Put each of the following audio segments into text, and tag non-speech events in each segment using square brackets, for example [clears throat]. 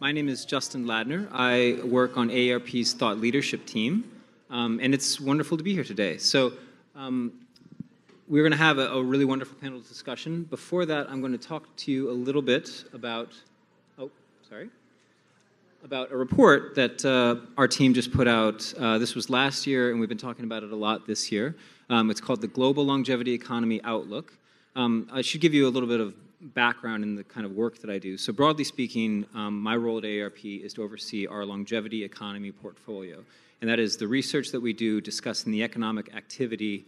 My name is Justin Ladner. I work on AARP's thought leadership team, um, and it's wonderful to be here today. So, um, we're going to have a, a, really wonderful panel discussion. Before that, I'm going to talk to you a little bit about, oh, sorry, about a report that uh, our team just put out. Uh, this was last year, and we've been talking about it a lot this year. Um, it's called the Global Longevity Economy Outlook. Um, I should give you a little bit of background in the kind of work that I do. So broadly speaking, um, my role at AARP is to oversee our longevity economy portfolio. And that is the research that we do discussing the economic activity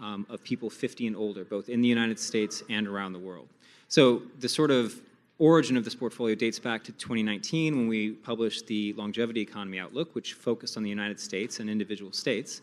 um, of people 50 and older, both in the United States and around the world. So the sort of origin of this portfolio dates back to 2019 when we published the Longevity Economy Outlook, which focused on the United States and individual states.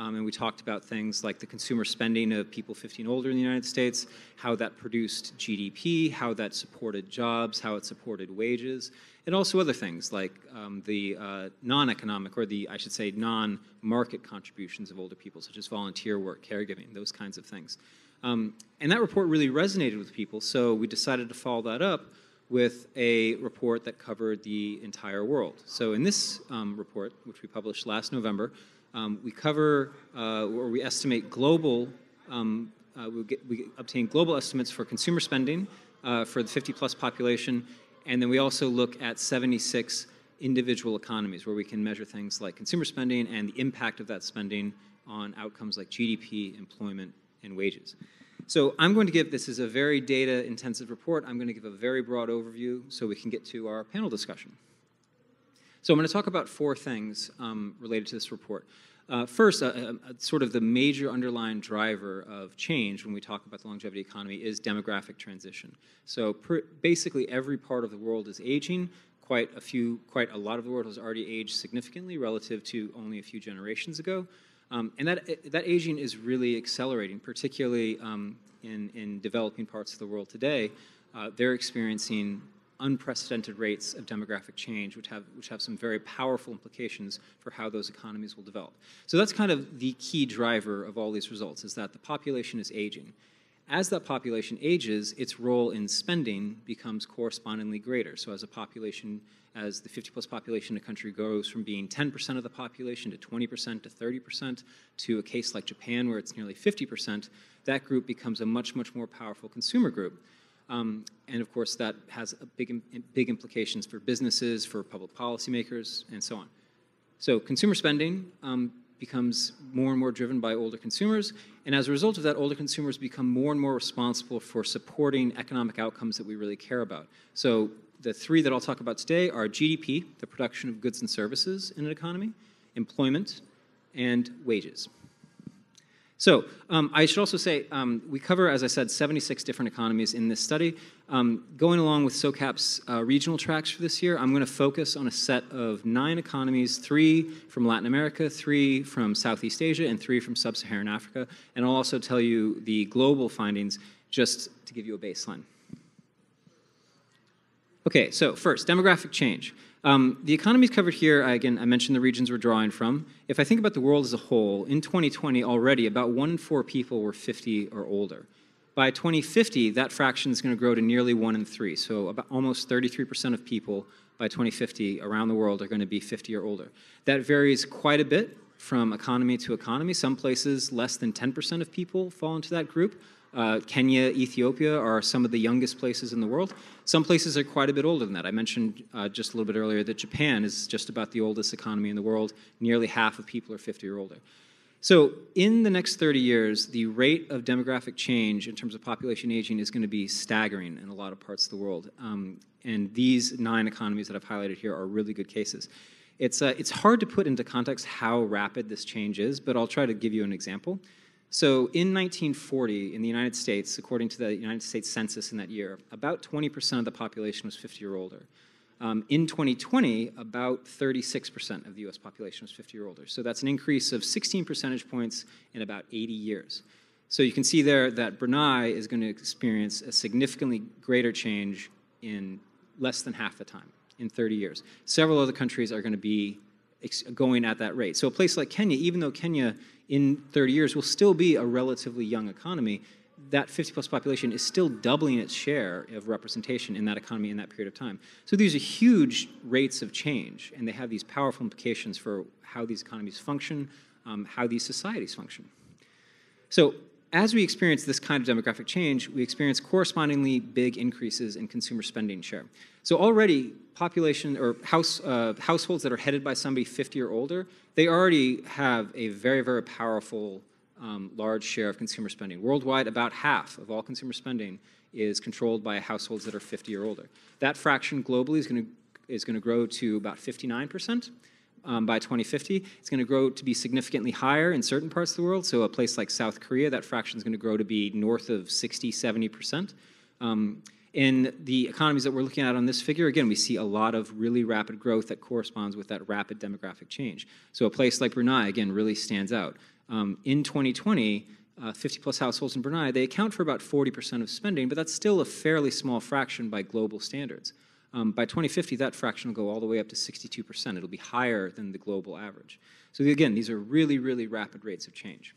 Um, and we talked about things like the consumer spending of people 50 and older in the United States, how that produced GDP, how that supported jobs, how it supported wages, and also other things like um, the uh, non-economic, or the, I should say, non-market contributions of older people, such as volunteer work, caregiving, those kinds of things. Um, and that report really resonated with people, so we decided to follow that up with a report that covered the entire world. So in this um, report, which we published last November, um, we cover uh, or we estimate global, um, uh, we, get, we, obtain global estimates for consumer spending uh, for the 50 plus population, and then we also look at 76 individual economies where we can measure things like consumer spending and the impact of that spending on outcomes like GDP, employment, and wages. So I'm going to give, this is a very data intensive report, I'm going to give a very broad overview so we can get to our panel discussion. So I'm going to talk about four things um, related to this report. Uh, first, uh, uh, sort of the major underlying driver of change when we talk about the longevity economy is demographic transition. So basically every part of the world is aging. Quite a few, quite a lot of the world has already aged significantly relative to only a few generations ago. Um, and that, that aging is really accelerating, particularly um, in, in developing parts of the world today. Uh, they're experiencing unprecedented rates of demographic change, which have, which have some very powerful implications for how those economies will develop. So that's kind of the key driver of all these results, is that the population is aging. As that population ages, its role in spending becomes correspondingly greater. So as a population, as the 50 plus population in a country goes from being 10% of the population to 20% to 30% to a case like Japan where it's nearly 50%, that group becomes a much, much more powerful consumer group. Um, and of course, that has big, big implications for businesses, for public policymakers, and so on. So consumer spending um, becomes more and more driven by older consumers, and as a result of that, older consumers become more and more responsible for supporting economic outcomes that we really care about. So the three that I'll talk about today are GDP, the production of goods and services in an economy, employment, and wages. So um, I should also say um, we cover, as I said, 76 different economies in this study. Um, going along with SOCAP's uh, regional tracks for this year, I'm going to focus on a set of nine economies, three from Latin America, three from Southeast Asia, and three from Sub-Saharan Africa. And I'll also tell you the global findings just to give you a baseline. Okay, so first, demographic change. Um, the economies covered here, again, I mentioned the regions we're drawing from. If I think about the world as a whole, in 2020 already, about one in four people were 50 or older. By 2050, that fraction is going to grow to nearly one in three. So about almost 33% of people by 2050 around the world are going to be 50 or older. That varies quite a bit from economy to economy. Some places, less than 10% of people fall into that group. Uh, Kenya, Ethiopia are some of the youngest places in the world. Some places are quite a bit older than that. I mentioned uh, just a little bit earlier that Japan is just about the oldest economy in the world. Nearly half of people are 50 or older. So, in the next 30 years, the rate of demographic change in terms of population aging is going to be staggering in a lot of parts of the world. Um, and these nine economies that I've highlighted here are really good cases. It's, uh, it's hard to put into context how rapid this change is, but I'll try to give you an example. So in 1940, in the United States, according to the United States Census in that year, about 20% of the population was 50 or older. Um, in 2020, about 36% of the US population was 50 or older. So that's an increase of 16 percentage points in about 80 years. So you can see there that Brunei is going to experience a significantly greater change in less than half the time, in 30 years. Several other countries are going to be going at that rate. So a place like Kenya, even though Kenya in 30 years will still be a relatively young economy, that 50 plus population is still doubling its share of representation in that economy in that period of time. So these are huge rates of change, and they have these powerful implications for how these economies function, um, how these societies function. So as we experience this kind of demographic change, we experience correspondingly big increases in consumer spending share. So already, population or house, uh, households that are headed by somebody 50 or older, they already have a very, very powerful um, large share of consumer spending. Worldwide, about half of all consumer spending is controlled by households that are 50 or older. That fraction globally is going to is going to grow to about 59 percent um, by 2050. It's going to grow to be significantly higher in certain parts of the world. So a place like South Korea, that fraction is going to grow to be north of 60, 70 percent. Um, in the economies that we're looking at on this figure, again, we see a lot of really rapid growth that corresponds with that rapid demographic change. So a place like Brunei, again, really stands out. Um, in 2020, uh, 50 plus households in Brunei, they account for about 40% of spending, but that's still a fairly small fraction by global standards. Um, by 2050, that fraction will go all the way up to 62%. It'll be higher than the global average. So again, these are really, really rapid rates of change.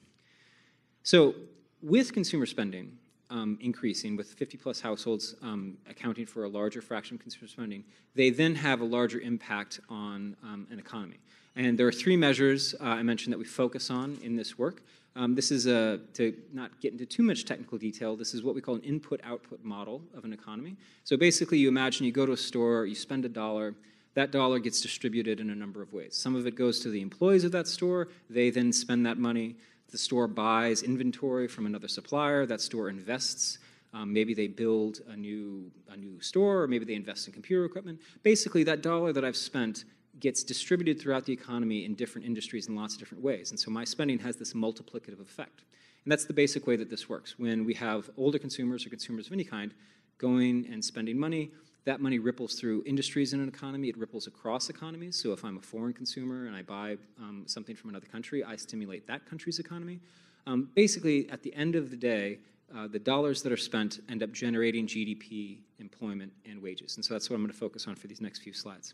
So with consumer spending um, increasing, with 50 plus households um, accounting for a larger fraction of consumer spending, they then have a larger impact on um, an economy. And there are three measures uh, I mentioned that we focus on in this work. Um, this is a, to not get into too much technical detail, this is what we call an input-output model of an economy. So basically you imagine you go to a store, you spend a dollar, that dollar gets distributed in a number of ways. Some of it goes to the employees of that store, they then spend that money. The store buys inventory from another supplier, that store invests um, maybe they build a new, a new store, or maybe they invest in computer equipment. Basically, that dollar that I've spent gets distributed throughout the economy in different industries in lots of different ways. And so my spending has this multiplicative effect. And that's the basic way that this works. When we have older consumers or consumers of any kind going and spending money, that money ripples through industries in an economy. It ripples across economies. So if I'm a foreign consumer and I buy um, something from another country, I stimulate that country's economy. Um, basically, at the end of the day, uh, the dollars that are spent end up generating GDP, employment, and wages. And so that's what I'm going to focus on for these next few slides.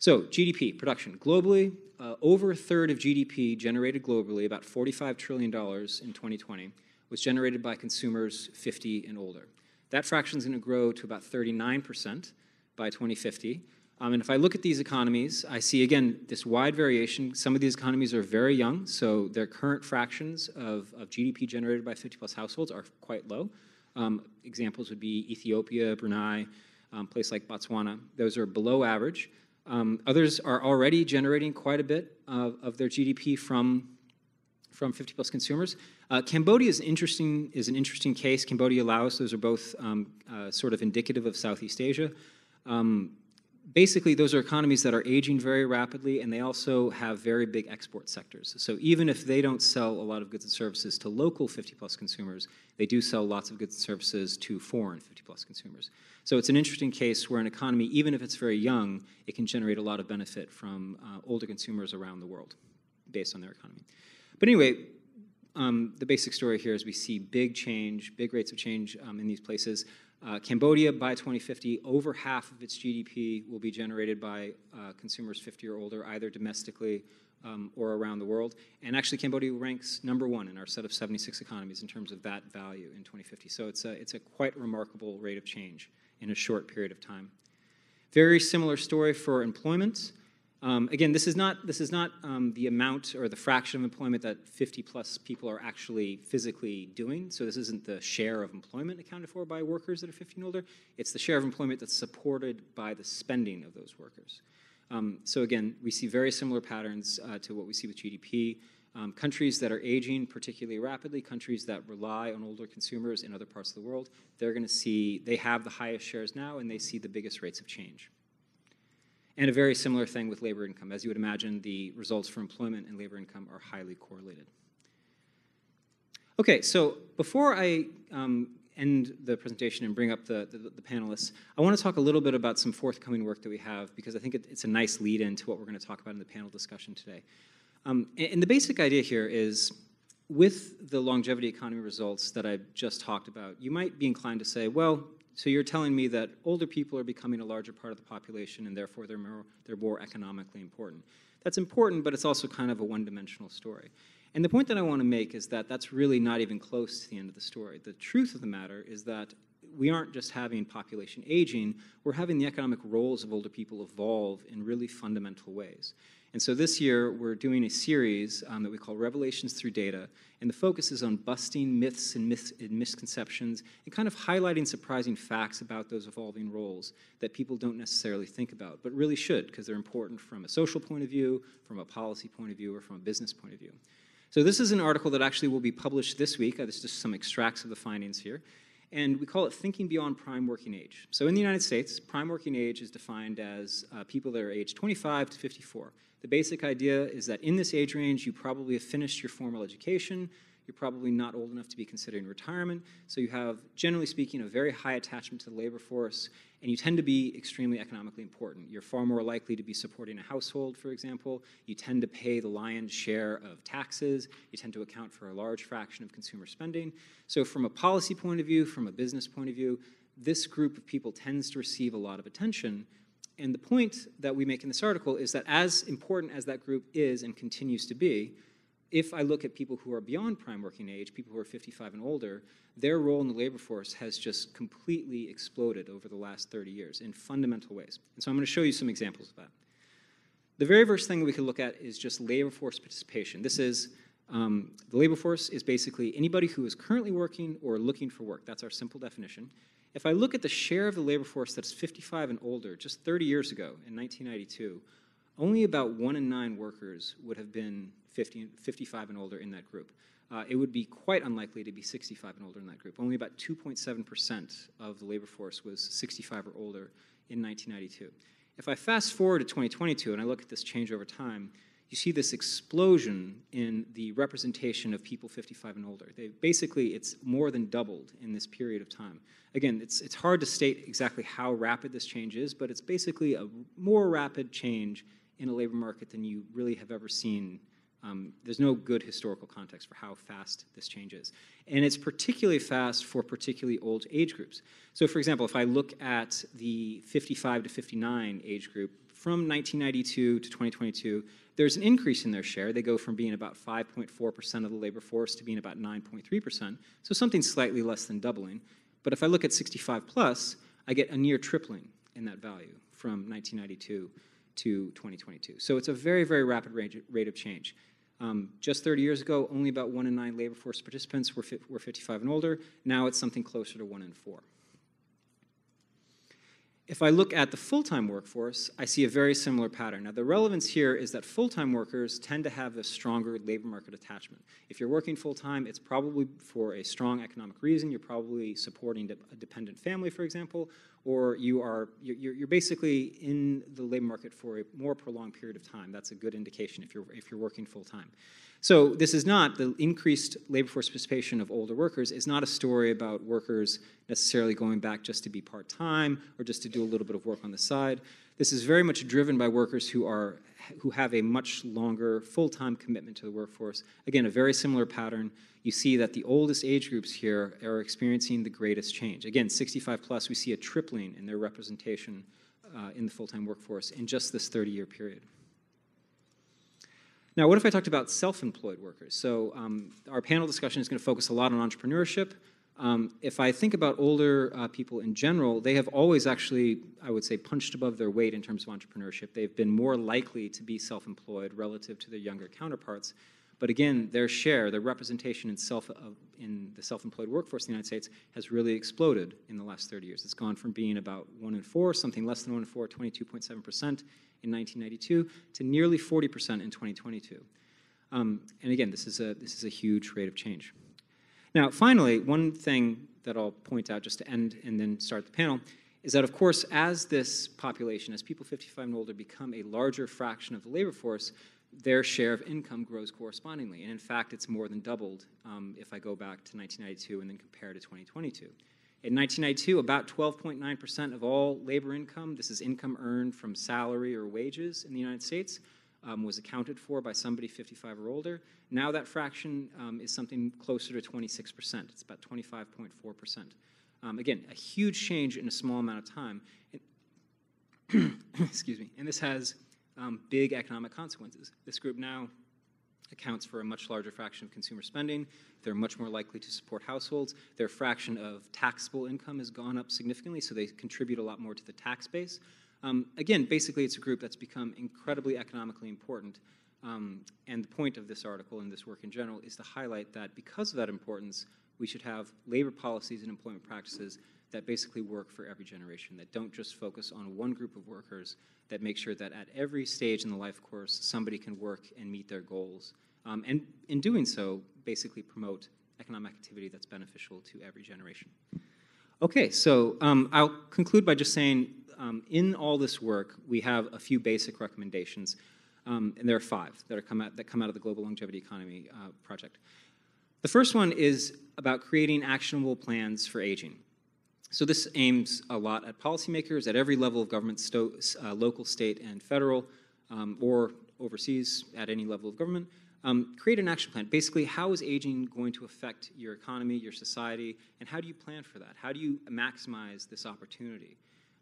So GDP, production. Globally, uh, over a third of GDP generated globally, about $45 trillion in 2020, was generated by consumers 50 and older. That fraction is going to grow to about 39% by 2050. Um, and if I look at these economies, I see again this wide variation. Some of these economies are very young, so their current fractions of, of GDP generated by 50 plus households are quite low. Um, examples would be Ethiopia, Brunei, um, place like Botswana. Those are below average. Um, others are already generating quite a bit of, of their GDP from, from 50 plus consumers. Uh, Cambodia is, interesting, is an interesting case. Cambodia, Laos, those are both um, uh, sort of indicative of Southeast Asia. Um, basically, those are economies that are aging very rapidly, and they also have very big export sectors. So even if they don't sell a lot of goods and services to local 50 plus consumers, they do sell lots of goods and services to foreign 50 plus consumers. So it's an interesting case where an economy, even if it's very young, it can generate a lot of benefit from uh, older consumers around the world based on their economy. But anyway, um, the basic story here is we see big change, big rates of change um, in these places. Uh, Cambodia, by 2050, over half of its GDP will be generated by uh, consumers 50 or older, either domestically um, or around the world. And actually, Cambodia ranks number one in our set of 76 economies in terms of that value in 2050. So it's a, it's a quite remarkable rate of change in a short period of time. Very similar story for employment. Um, again, this is not, this is not um, the amount or the fraction of employment that 50 plus people are actually physically doing. So this isn't the share of employment accounted for by workers that are 50 and older. It's the share of employment that's supported by the spending of those workers. Um, so again, we see very similar patterns uh, to what we see with GDP. Um, countries that are aging particularly rapidly, countries that rely on older consumers in other parts of the world, they're going to see, they have the highest shares now and they see the biggest rates of change. And a very similar thing with labor income. As you would imagine, the results for employment and labor income are highly correlated. Okay, so before I um, end the presentation and bring up the, the, the, panelists, I want to talk a little bit about some forthcoming work that we have because I think it, it's a nice lead in to what we're going to talk about in the panel discussion today. Um, and the basic idea here is with the longevity economy results that I just talked about, you might be inclined to say, well, so you're telling me that older people are becoming a larger part of the population and therefore they're more, they're more economically important. That's important, but it's also kind of a one-dimensional story. And the point that I want to make is that that's really not even close to the end of the story. The truth of the matter is that we aren't just having population aging, we're having the economic roles of older people evolve in really fundamental ways. And so this year, we're doing a series um, that we call Revelations Through Data, and the focus is on busting myths and, myths and misconceptions and kind of highlighting surprising facts about those evolving roles that people don't necessarily think about, but really should, because they're important from a social point of view, from a policy point of view, or from a business point of view. So this is an article that actually will be published this week. Uh, there's just some extracts of the findings here. And we call it Thinking Beyond Prime Working Age. So in the United States, prime working age is defined as uh, people that are age 25 to 54. The basic idea is that in this age range, you probably have finished your formal education, you're probably not old enough to be considering retirement, so you have, generally speaking, a very high attachment to the labor force, and you tend to be extremely economically important. You're far more likely to be supporting a household, for example. You tend to pay the lion's share of taxes. You tend to account for a large fraction of consumer spending. So, from a policy point of view, from a business point of view, this group of people tends to receive a lot of attention. And the point that we make in this article is that, as important as that group is and continues to be, if I look at people who are beyond prime working age, people who are 55 and older, their role in the labor force has just completely exploded over the last 30 years in fundamental ways. And so I'm going to show you some examples of that. The very first thing we can look at is just labor force participation. This is um, the labor force is basically anybody who is currently working or looking for work. That's our simple definition. If I look at the share of the labor force that's 55 and older, just 30 years ago in 1992, only about one in nine workers would have been 50, 55 and older in that group. Uh, it would be quite unlikely to be 65 and older in that group. Only about 2.7% of the labor force was 65 or older in 1992. If I fast forward to 2022 and I look at this change over time, you see this explosion in the representation of people 55 and older. They, basically, it's more than doubled in this period of time. Again, it's, it's hard to state exactly how rapid this change is, but it's basically a more rapid change in a labor market than you really have ever seen. Um, there's no good historical context for how fast this changes. And it's particularly fast for particularly old age groups. So, for example, if I look at the 55 to 59 age group from 1992 to 2022, there's an increase in their share. They go from being about 5.4% of the labor force to being about 9.3%, so something slightly less than doubling. But if I look at 65 plus, I get a near tripling in that value from 1992 to 2022. So it's a very, very rapid rate of change. Um, just 30 years ago, only about one in nine labor force participants were, were 55 and older. Now it's something closer to one in four. If I look at the full-time workforce, I see a very similar pattern. Now, the relevance here is that full-time workers tend to have a stronger labor market attachment. If you're working full-time, it's probably for a strong economic reason. You're probably supporting a dependent family, for example, or you are you're, you're basically in the labor market for a more prolonged period of time. That's a good indication if you're if you're working full-time. So this is not the increased labor force participation of older workers is not a story about workers necessarily going back just to be part-time or just to do a little bit of work on the side. This is very much driven by workers who are who have a much longer full-time commitment to the workforce. Again, a very similar pattern. You see that the oldest age groups here are experiencing the greatest change. Again, 65 plus, we see a tripling in their representation uh, in the full-time workforce in just this 30-year period. Now, what if I talked about self-employed workers? So um, our panel discussion is going to focus a lot on entrepreneurship. Um, if I think about older uh, people in general, they have always actually, I would say, punched above their weight in terms of entrepreneurship. They've been more likely to be self-employed relative to their younger counterparts. But again, their share, their representation in, self, uh, in the self-employed workforce in the United States has really exploded in the last 30 years. It's gone from being about one in four, something less than one in four, 22.7 percent, in 1992 to nearly 40% in 2022. Um, and again, this is, a, this is a huge rate of change. Now, finally, one thing that I'll point out just to end and then start the panel is that, of course, as this population, as people 55 and older become a larger fraction of the labor force, their share of income grows correspondingly. And in fact, it's more than doubled um, if I go back to 1992 and then compare to 2022. In 1992, about 12.9% of all labor income, this is income earned from salary or wages in the United States, um, was accounted for by somebody 55 or older. Now that fraction um, is something closer to 26%. It's about 25.4%. Um, again, a huge change in a small amount of time. And [coughs] excuse me. And this has um, big economic consequences. This group now accounts for a much larger fraction of consumer spending. They're much more likely to support households. Their fraction of taxable income has gone up significantly, so they contribute a lot more to the tax base. Um, again, basically, it's a group that's become incredibly economically important. Um, and the point of this article and this work in general is to highlight that because of that importance, we should have labor policies and employment practices that basically work for every generation, that don't just focus on one group of workers, that make sure that at every stage in the life course, somebody can work and meet their goals. Um, and in doing so, basically promote economic activity that's beneficial to every generation. Okay, so um, I'll conclude by just saying um, in all this work, we have a few basic recommendations, um, and there are five that, are come out, that come out of the Global Longevity Economy uh, Project. The first one is about creating actionable plans for aging. So this aims a lot at policymakers at every level of government, uh, local, state, and federal, um, or overseas at any level of government, um, create an action plan. Basically, how is aging going to affect your economy, your society, and how do you plan for that? How do you maximize this opportunity?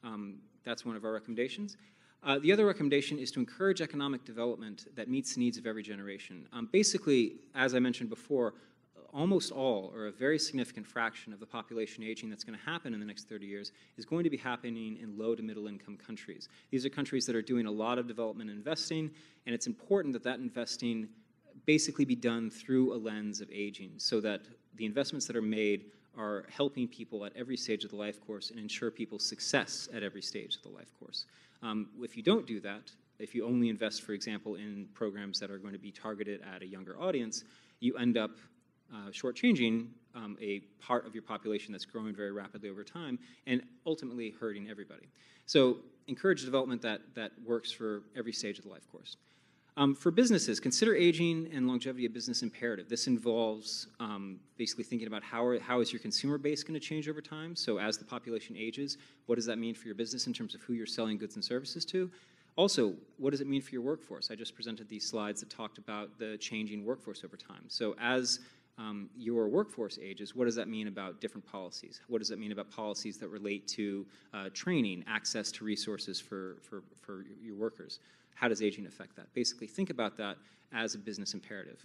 Um, that's one of our recommendations. Uh, the other recommendation is to encourage economic development that meets the needs of every generation. Um, basically, as I mentioned before, almost all, or a very significant fraction of the population aging that's going to happen in the next 30 years is going to be happening in low to middle income countries. These are countries that are doing a lot of development investing, and it's important that that investing basically be done through a lens of aging so that the investments that are made are helping people at every stage of the life course and ensure people's success at every stage of the life course. Um, if you don't do that, if you only invest, for example, in programs that are going to be targeted at a younger audience, you end up uh, shortchanging um, a part of your population that's growing very rapidly over time and ultimately hurting everybody. So encourage development that, that works for every stage of the life course. Um, for businesses, consider aging and longevity a business imperative. This involves um, basically thinking about how, are, how is your consumer base going to change over time. So as the population ages, what does that mean for your business in terms of who you're selling goods and services to? Also, what does it mean for your workforce? I just presented these slides that talked about the changing workforce over time. So as um, your workforce ages, what does that mean about different policies? What does that mean about policies that relate to uh, training, access to resources for, for, for your workers? How does aging affect that? Basically, think about that as a business imperative.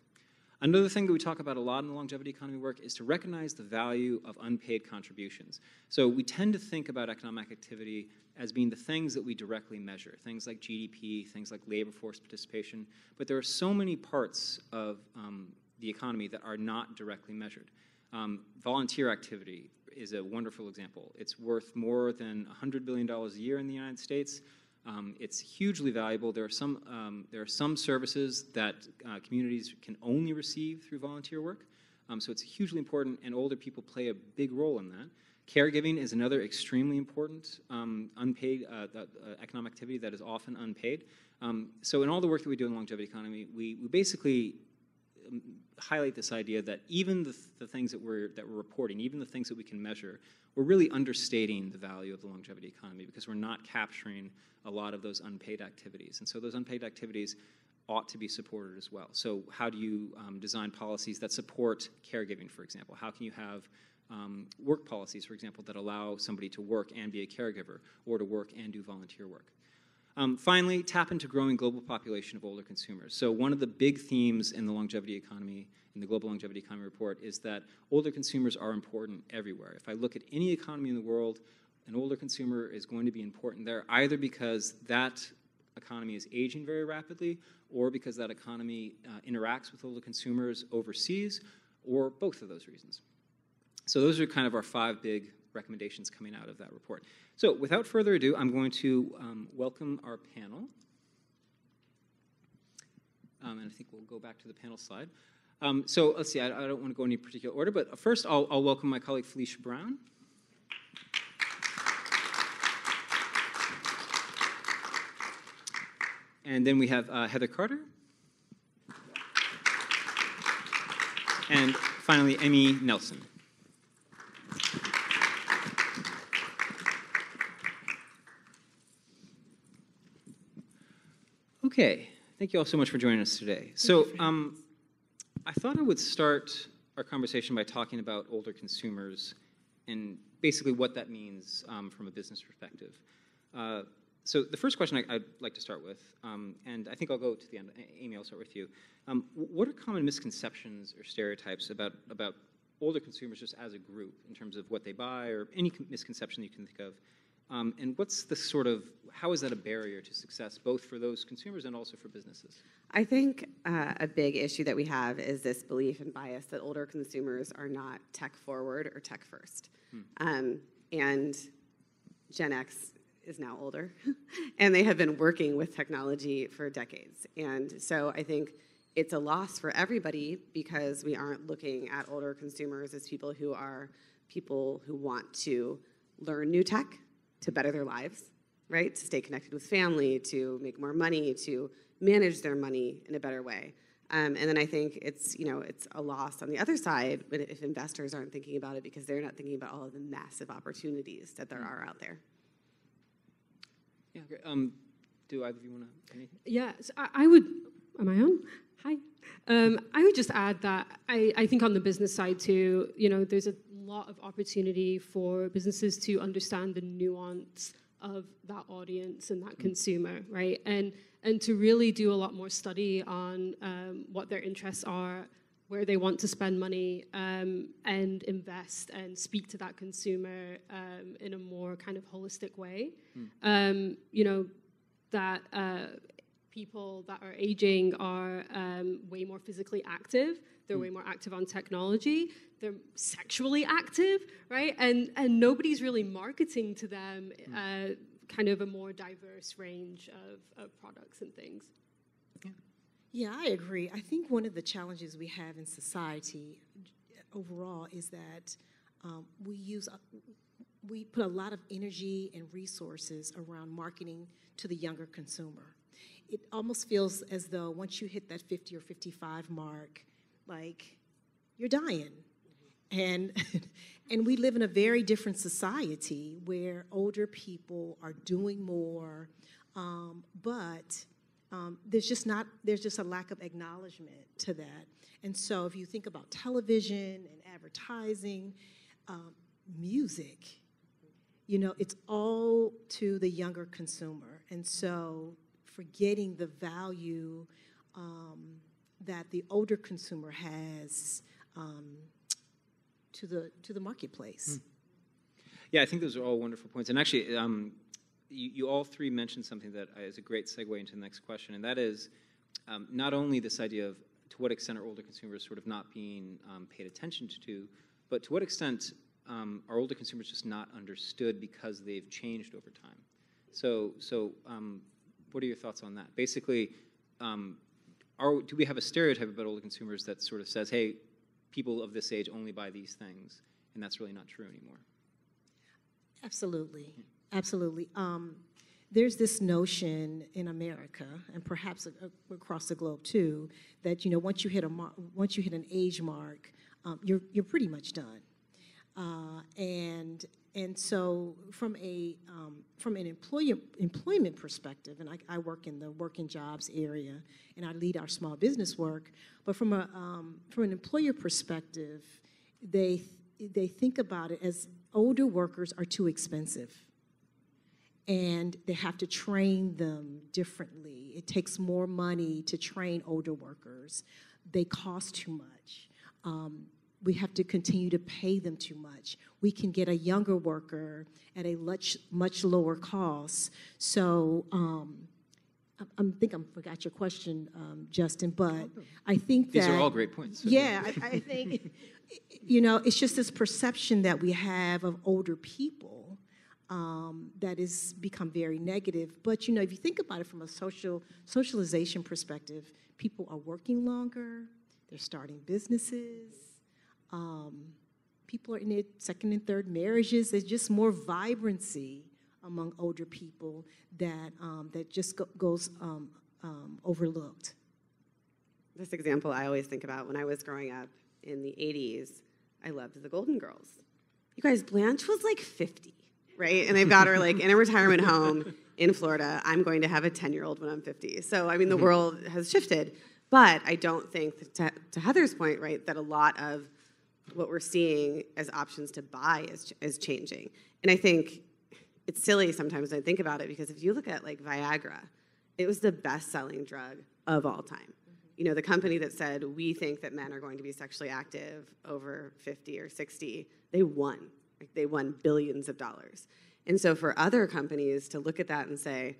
Another thing that we talk about a lot in the longevity economy work is to recognize the value of unpaid contributions. So we tend to think about economic activity as being the things that we directly measure, things like GDP, things like labor force participation, but there are so many parts of um, the economy that are not directly measured. Um, volunteer activity is a wonderful example. It's worth more than $100 billion a year in the United States. Um, it's hugely valuable. There are some, um, there are some services that uh, communities can only receive through volunteer work. Um, so it's hugely important, and older people play a big role in that. Caregiving is another extremely important um, unpaid uh, uh, economic activity that is often unpaid. Um, so in all the work that we do in longevity economy, we, we basically highlight this idea that even the, the things that we're, that we're reporting, even the things that we can measure, we're really understating the value of the longevity economy because we're not capturing a lot of those unpaid activities. And so those unpaid activities ought to be supported as well. So how do you um, design policies that support caregiving, for example? How can you have um, work policies, for example, that allow somebody to work and be a caregiver or to work and do volunteer work? Um, finally, tap into growing global population of older consumers. So one of the big themes in the longevity economy, in the Global Longevity Economy Report, is that older consumers are important everywhere. If I look at any economy in the world, an older consumer is going to be important there, either because that economy is aging very rapidly, or because that economy uh, interacts with older consumers overseas, or both of those reasons. So those are kind of our five big recommendations coming out of that report. So without further ado, I'm going to um, welcome our panel. Um, and I think we'll go back to the panel slide. Um, so let's see, I, I, don't want to go in any particular order, but first I'll, welcome my colleague Felicia Brown. And then we have uh, Heather Carter. And finally, Amy Nelson. Okay, thank you all so much for joining us today. So, um, I thought I would start our conversation by talking about older consumers and basically what that means um, from a business perspective. Uh, so the first question I, would like to start with, um, and I think I'll go to the end. Amy, I'll start with you. Um, what are common misconceptions or stereotypes about about older consumers just as a group in terms of what they buy or any misconception you can think of? Um, and what's the sort of how is that a barrier to success both for those consumers and also for businesses? I think uh, a big issue that we have is this belief and bias that older consumers are not tech forward or tech first. Hmm. Um, and Gen X is now older, [laughs] and they have been working with technology for decades. And so I think it's a loss for everybody because we aren't looking at older consumers as people who are people who want to learn new tech to better their lives, right? To stay connected with family, to make more money, to manage their money in a better way. Um, and then I think it's you know it's a loss on the other side if investors aren't thinking about it because they're not thinking about all of the massive opportunities that there are out there. Yeah, great. Um, do either of you want to? Anything? Yeah, so I, I, would. Am I on? Hi. Um, I would just add that I, I think on the business side too, you know, there's a lot of opportunity for businesses to understand the nuance of that audience and that consumer, right? And and to really do a lot more study on um, what their interests are, where they want to spend money, um, and invest and speak to that consumer um, in a more kind of holistic way. Mm. you know, that uh, people that are aging are um, way more physically active. They're mm. way more active on technology. They're sexually active, right? And and nobody's really marketing to them. Mm. Uh, kind of a more diverse range of, of products and things. Yeah. yeah, I agree. I think one of the challenges we have in society overall is that um, we use uh, we put a lot of energy and resources around marketing to the younger consumer. It almost feels as though once you hit that 50 or 55 mark, like you're dying. And, [laughs] and we live in a very different society where older people are doing more, um, but um, there's just not, there's just a lack of acknowledgement to that. And so if you think about television and advertising, um, music, you know, it's all to the younger consumer. And so forgetting the value um, that the older consumer has um, to the to the marketplace. Mm. Yeah, I think those are all wonderful points. And actually, um, you, you, all three mentioned something that is a great segue into the next question, and that is um, not only this idea of to what extent are older consumers sort of not being um, paid attention to, but to what extent um, are older consumers just not understood because they've changed over time. So, so um, what are your thoughts on that? Basically, um, are, do we have a stereotype about older consumers that sort of says, hey, people of this age only buy these things, and that's really not true anymore. Absolutely, absolutely. Um, there's this notion in America, and perhaps across the globe too, that you know once you hit a mar- once you hit an age mark, um, you're you're pretty much done. Uh, and and so from a um, from an employer employment perspective, and I, I, work in the working jobs area, and I lead our small business work. But from a um, from an employer perspective, they they think about it as older workers are too expensive, and they have to train them differently. It takes more money to train older workers. They cost too much. Um, we have to continue to pay them too much. We can get a younger worker at a much much lower cost. So um, I, I, think I forgot your question, um, Justin, but I think that these that, are all great points. Yeah, I, I think you know it's just this perception that we have of older people. Um, that has become very negative. But you know, if you think about it from a social socialization perspective, people are working longer, they're starting businesses, um, people are in their second and third marriages. There's just more vibrancy among older people that, um, that just go, goes um, um, overlooked. This example I always think about when I was growing up in the 80s, I loved the Golden Girls. You guys, Blanche was like 50, right? And they've got her like in a retirement home in Florida. I'm going to have a 10 year old when I'm 50. So, I mean, the mm-hmm. world has shifted. But I don't think, to, to Heather's point, right, that a lot of what we're seeing as options to buy is, is changing. And I think it's silly sometimes when I think about it because if you look at like Viagra, it was the best selling drug of all time. Mm-hmm. You know, the company that said, we think that men are going to be sexually active over 50 or 60, they won. Like, they won billions of dollars. And so for other companies to look at that and say,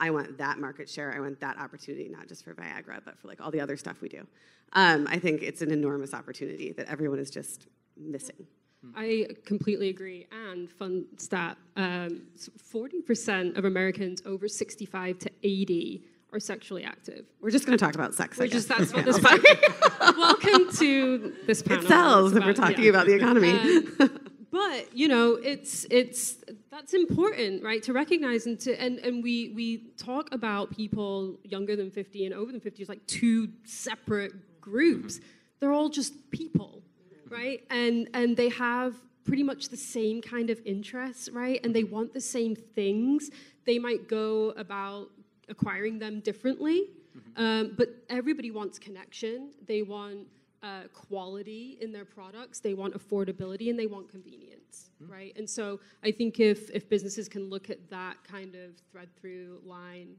I want that market share, I want that opportunity, not just for Viagra, but for like all the other stuff we do. Um, I think it's an enormous opportunity that everyone is just missing. I completely agree. And fun stat: um, forty percent of Americans over sixty-five to eighty are sexually active. We're just going to talk about sex. Is guess. that's what [laughs] this. [laughs] Welcome to this panel. It sells if we're talking yeah. about the economy. Um, but you know, it's it's that's important, right? To recognize and to and and we we talk about people younger than fifty and over than fifty as like two separate groups. Mm-hmm. They're all just people, right? And and they have pretty much the same kind of interests, right? And they mm-hmm. want the same things. They might go about acquiring them differently, mm-hmm. um, but everybody wants connection. They want uh, quality in their products. They want affordability and they want convenience, right? And so I think if if businesses can look at that kind of thread through line,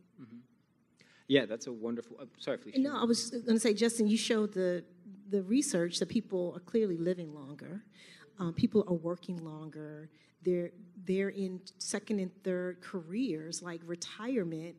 Yeah, that's a wonderful. Uh, sorry, Felicia. No, I was going to say, Justin, you showed the, the research that people are clearly living longer. Um, people are working longer. They're, they're in second and third careers, like retirement.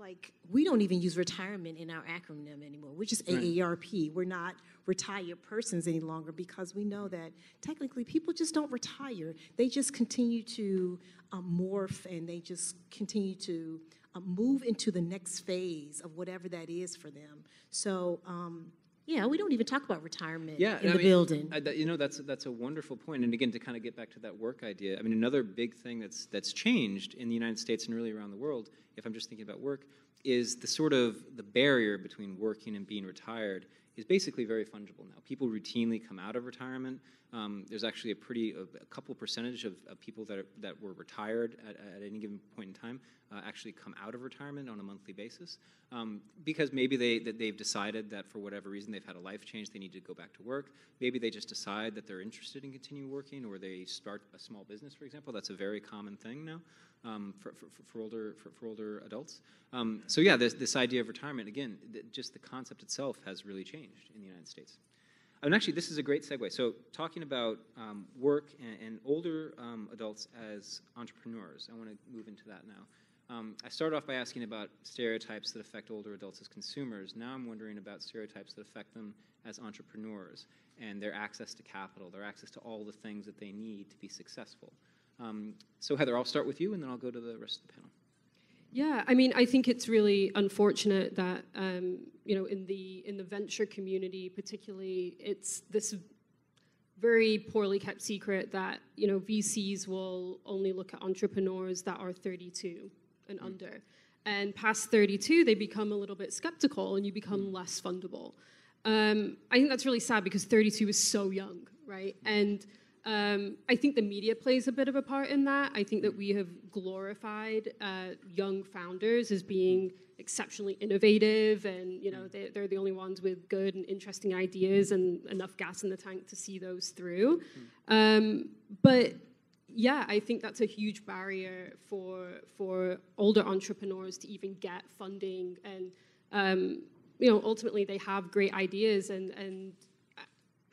Like, we don't even use retirement in our acronym anymore. We're just AARP. We're not retired persons any longer because we know that technically people just don't retire. They just continue to um, morph and they just continue to um, move into the next phase of whatever that is for them. So, um, yeah, we don't even talk about retirement yeah, in I the mean, building. I, you know, that's that's a wonderful point. And again, to kind of get back to that work idea, I mean, another big thing that's that's changed in the United States and really around the world, if I'm just thinking about work, is the sort of the barrier between working and being retired is basically very fungible now. People routinely come out of retirement. Um, there's actually a pretty a, a couple percentage of, of people that are, that were retired at, at any given point in time uh, actually come out of retirement on a monthly basis um, because maybe they that they've decided that for whatever reason they've had a life change they need to go back to work maybe they just decide that they're interested in continuing working or they start a small business for example that's a very common thing now um, for, for, for- older for, for older adults um, so yeah this, this idea of retirement again th- just the concept itself has really changed in the united states and actually, this is a great segue. So, talking about um, work and, and older um, adults as entrepreneurs, I want to move into that now. Um, I started off by asking about stereotypes that affect older adults as consumers. Now I'm wondering about stereotypes that affect them as entrepreneurs and their access to capital, their access to all the things that they need to be successful. Um, so, Heather, I'll start with you and then I'll go to the rest of the panel. Yeah, I mean, I think it's really unfortunate that um, you know in the in the venture community, particularly, it's this very poorly kept secret that you know VCs will only look at entrepreneurs that are 32 and under, and past 32, they become a little bit skeptical, and you become less fundable. Um, I think that's really sad because 32 is so young, right? And um, I think the media plays a bit of a part in that. I think that we have glorified uh, young founders as being exceptionally innovative, and you know they, they're the only ones with good and interesting ideas and enough gas in the tank to see those through. Um, but yeah, I think that's a huge barrier for for older entrepreneurs to even get funding, and um, you know ultimately they have great ideas and and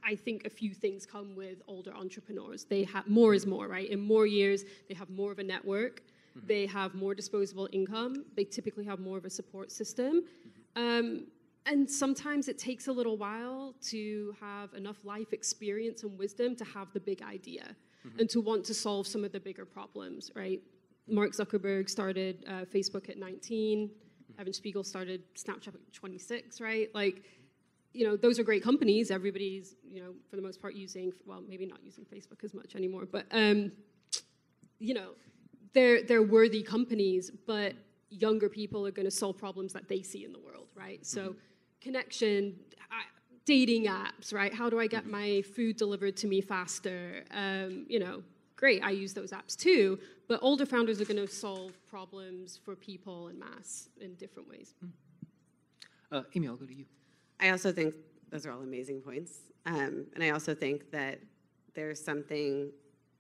I think a few things come with older entrepreneurs. They have more is more, right? In more years, they have more of a network. They have more disposable income. They typically have more of a support system. Um, and sometimes it takes a little while to have enough life experience and wisdom to have the big idea and to want to solve some of the bigger problems, right? Mark Zuckerberg started uh, Facebook at 19. Evan Spiegel started Snapchat at 26, right? Like, you know, those are great companies. Everybody's, you know, for the most part using, well, maybe not using Facebook as much anymore, but, um, you know, they're, they're worthy companies, but younger people are going to solve problems that they see in the world, right? So, connection, I, dating apps, right? How do I get my food delivered to me faster? Um, you know, great, I use those apps too, but older founders are going to solve problems for people in mass in different ways. Uh, Amy, I'll go to you. I also think those are all amazing points. Um, and I also think that there's something,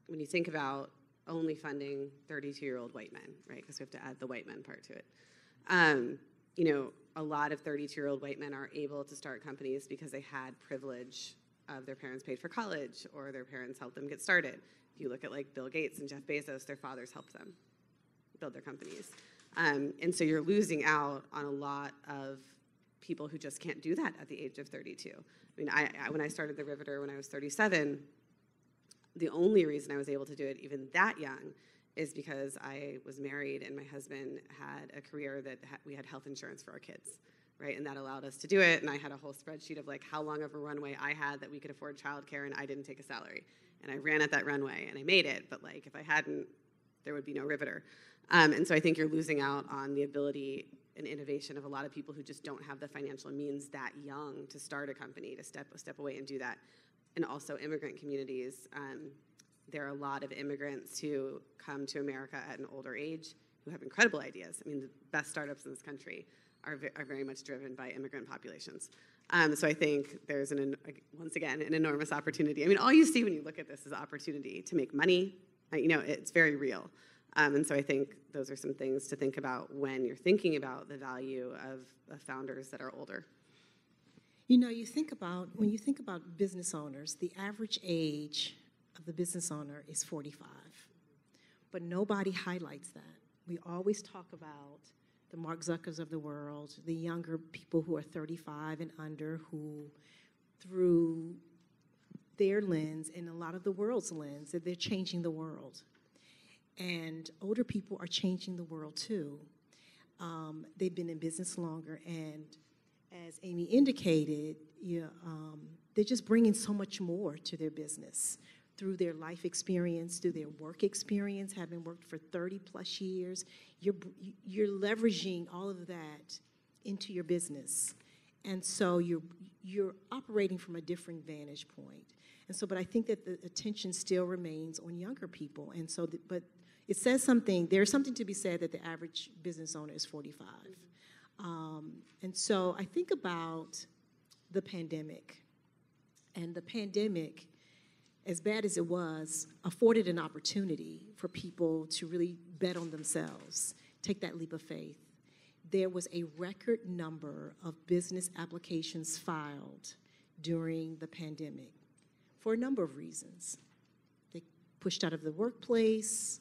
when you think about only funding 32 year old white men, right? Because we have to add the white men part to it. Um, you know, a lot of 32 year old white men are able to start companies because they had privilege of their parents paid for college or their parents helped them get started. If you look at like Bill Gates and Jeff Bezos, their fathers helped them build their companies. Um, and so you're losing out on a lot of people who just can't do that at the age of 32. I mean, I, I, when I started the Riveter when I was 37, the only reason I was able to do it even that young is because I was married and my husband had a career that ha- we had health insurance for our kids, right? And that allowed us to do it. And I had a whole spreadsheet of like how long of a runway I had that we could afford childcare and I didn't take a salary. And I ran at that runway and I made it. But like if I hadn't, there would be no Riveter. Um, and so I think you're losing out on the ability and innovation of a lot of people who just don't have the financial means that young to start a company, to step, step away and do that. And also immigrant communities. Um, there are a lot of immigrants who come to America at an older age who have incredible ideas. I mean, the best startups in this country are, are very much driven by immigrant populations. Um, so I think there's an, once again, an enormous opportunity. I mean, all you see when you look at this is opportunity to make money. Uh, you know, it's very real. Um, and so I think those are some things to think about when you're thinking about the value of, of founders that are older. You know, you think about, when you think about business owners, the average age of the business owner is 45. But nobody highlights that. We always talk about the Mark Zuckers of the world, the younger people who are 35 and under who, through their lens and a lot of the world's lens, that they're changing the world. And older people are changing the world too. Um, they've been in business longer, and as Amy indicated, you know, um, they're just bringing so much more to their business through their life experience, through their work experience, having worked for 30 plus years. You're, you're leveraging all of that into your business. And so you're, you're operating from a different vantage point. And so, but I think that the attention still remains on younger people. And so, the, but it says something, there's something to be said that the average business owner is 45. Um, and so I think about the pandemic. And the pandemic, as bad as it was, afforded an opportunity for people to really bet on themselves, take that leap of faith. There was a record number of business applications filed during the pandemic for a number of reasons. They pushed out of the workplace,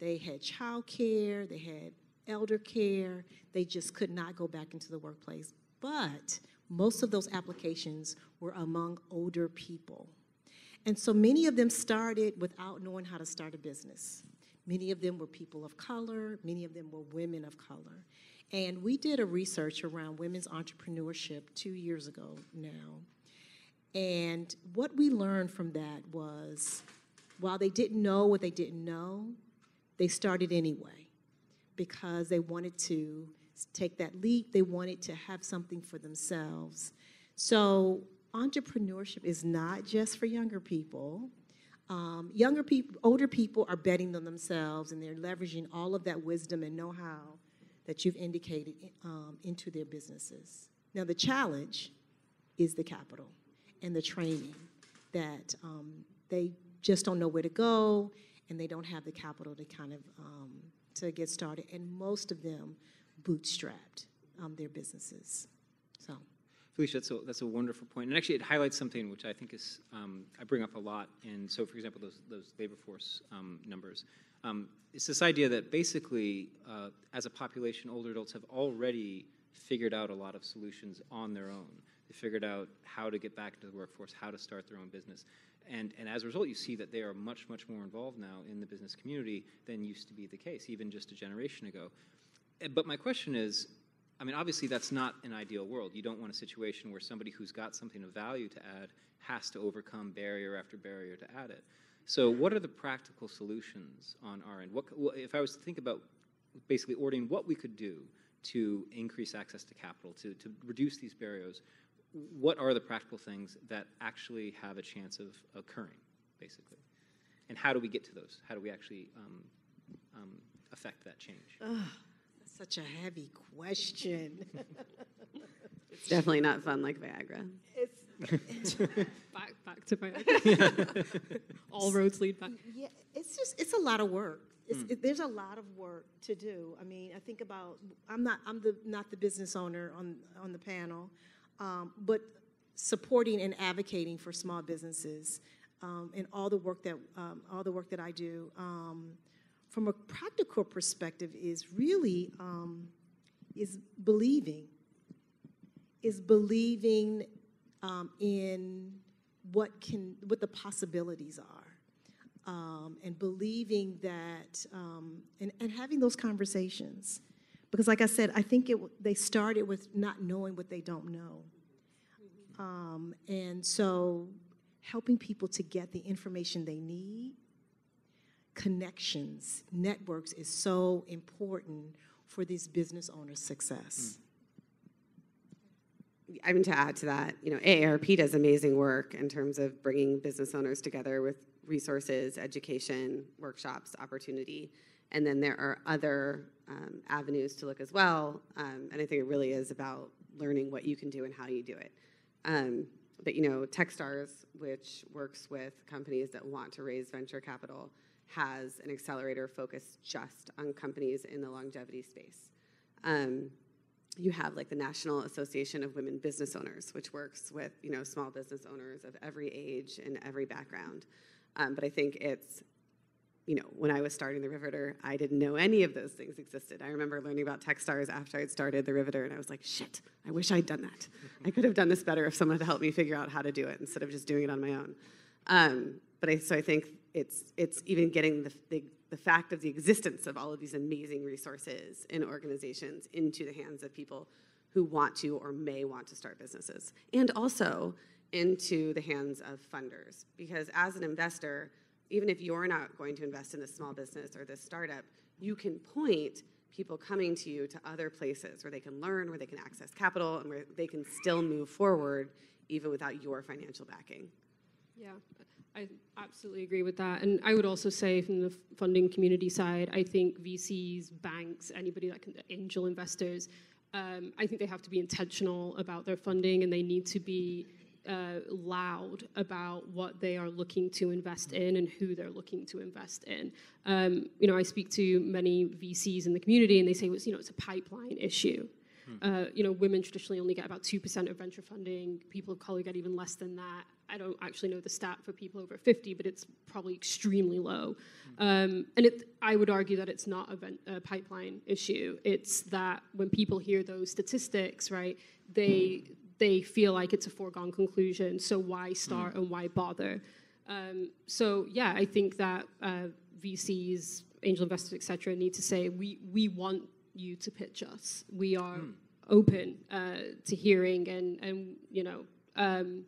they had child care, they had elder care, they just could not go back into the workplace. But most of those applications were among older people. And so many of them started without knowing how to start a business. Many of them were people of color, many of them were women of color. And we did a research around women's entrepreneurship two years ago now. And what we learned from that was while they didn't know what they didn't know, they started anyway because they wanted to take that leap, they wanted to have something for themselves. So, entrepreneurship is not just for younger people. Um, younger people, older people are betting on themselves and they're leveraging all of that wisdom and know how that you've indicated um, into their businesses. Now, the challenge is the capital and the training that um, they just don't know where to go and they don't have the capital to kind of um, to get started and most of them bootstrapped um, their businesses so Felicia, that's a, that's a wonderful point. And actually, it highlights something which I think is, um, I bring up a lot. And so, for example, those, those labor force um, numbers. Um, it's this idea that basically, uh, as a population, older adults have already figured out a lot of solutions on their own. They figured out how to get back into the workforce, how to start their own business. And, and as a result, you see that they are much, much more involved now in the business community than used to be the case, even just a generation ago. Eh, But my question is, I mean, obviously, that's not an ideal world. You don't want a situation where somebody who's got something of value to add has to overcome barrier after barrier to add it. So, what are the practical solutions on our end? What, if I was to think about basically ordering what we could do to increase access to capital, to, to reduce these barriers, what are the practical things that actually have a chance of occurring, basically? And how do we get to those? How do we actually um, um, affect that change? that's such a heavy question [laughs] It's definitely not fun like Viagra. It's [laughs] Back, back to my. [laughs] All roads lead back. yeah it's it's just it's a lot of work. It's, it, there's a lot of work to do. I mean, I think about I'm not I'm the not the business owner on on the panel, um, but supporting and advocating for small businesses um, and all the work that um, all the work that I do um, from a practical perspective is really um, is believing is believing um, in what can what the possibilities are and believing that and, and having those conversations because like i said i think it, they started with not knowing what they don't know um, and so helping people to get the information they need connections networks is so important for these business owners success I mean, to add to that, you know, AARP does amazing work in terms of bringing business owners together with resources, education, workshops, opportunity. And then there are other um, avenues to look as well. Um, and I think it really is about learning what you can do and how you do it. Um, but, you know, Techstars, which works with companies that want to raise venture capital, has an accelerator focused just on companies in the longevity space. Um, you have like the National Association of Women Business Owners, which works with you know small business owners of every age and every background. Um, but I think it's you know when I was starting the Riveter, I didn't know any of those things existed. I remember learning about Techstars after I'd started the Riveter, and I was like, shit, I wish I'd done that. I could have done this better if someone had helped me figure out how to do it instead of just doing it on my own. Um, but I, so I think it's it's even getting the, the the fact of the existence of all of these amazing resources in organizations into the hands of people who want to or may want to start businesses, and also into the hands of funders. Because as an investor, even if you're not going to invest in this small business or this startup, you can point people coming to you to other places where they can learn, where they can access capital, and where they can still move forward even without your financial backing. Yeah, I absolutely agree with that. And I would also say from the funding community side, I think VCs, banks, anybody that can, angel investors, um, I think they have to be intentional about their funding and they need to be uh, loud about what they are looking to invest in and who they're looking to invest in. Um, you know, I speak to many VCs in the community and they say, well, you know, it's a pipeline issue. Uh, you know, women traditionally only get about 2% of venture funding. People of color get even less than that. I don't actually know the stat for people over 50, but it's probably extremely low. Um, and it, I would argue that it's not a, ven- a pipeline issue. It's that when people hear those statistics, right, they they feel like it's a foregone conclusion. So why start and why bother? Um, so yeah, I think that uh, VCs, angel investors, etc., need to say we we want you to pitch us. We are open uh, to hearing and and you know. Um,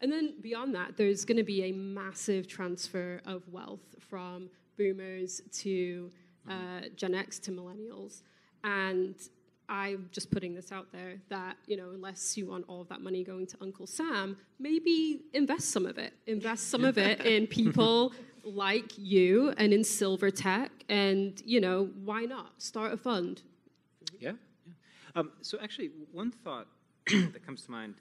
and then beyond that, there's going to be a massive transfer of wealth from boomers to uh, Gen X to millennials. And I'm just putting this out there that, you know, unless you want all of that money going to Uncle Sam, maybe invest some of it. Invest some of it in [laughs] people like you and in silver tech. And, you know, why not? Start a fund. Yeah. yeah. Um, so actually, one thought [clears throat] that comes to mind,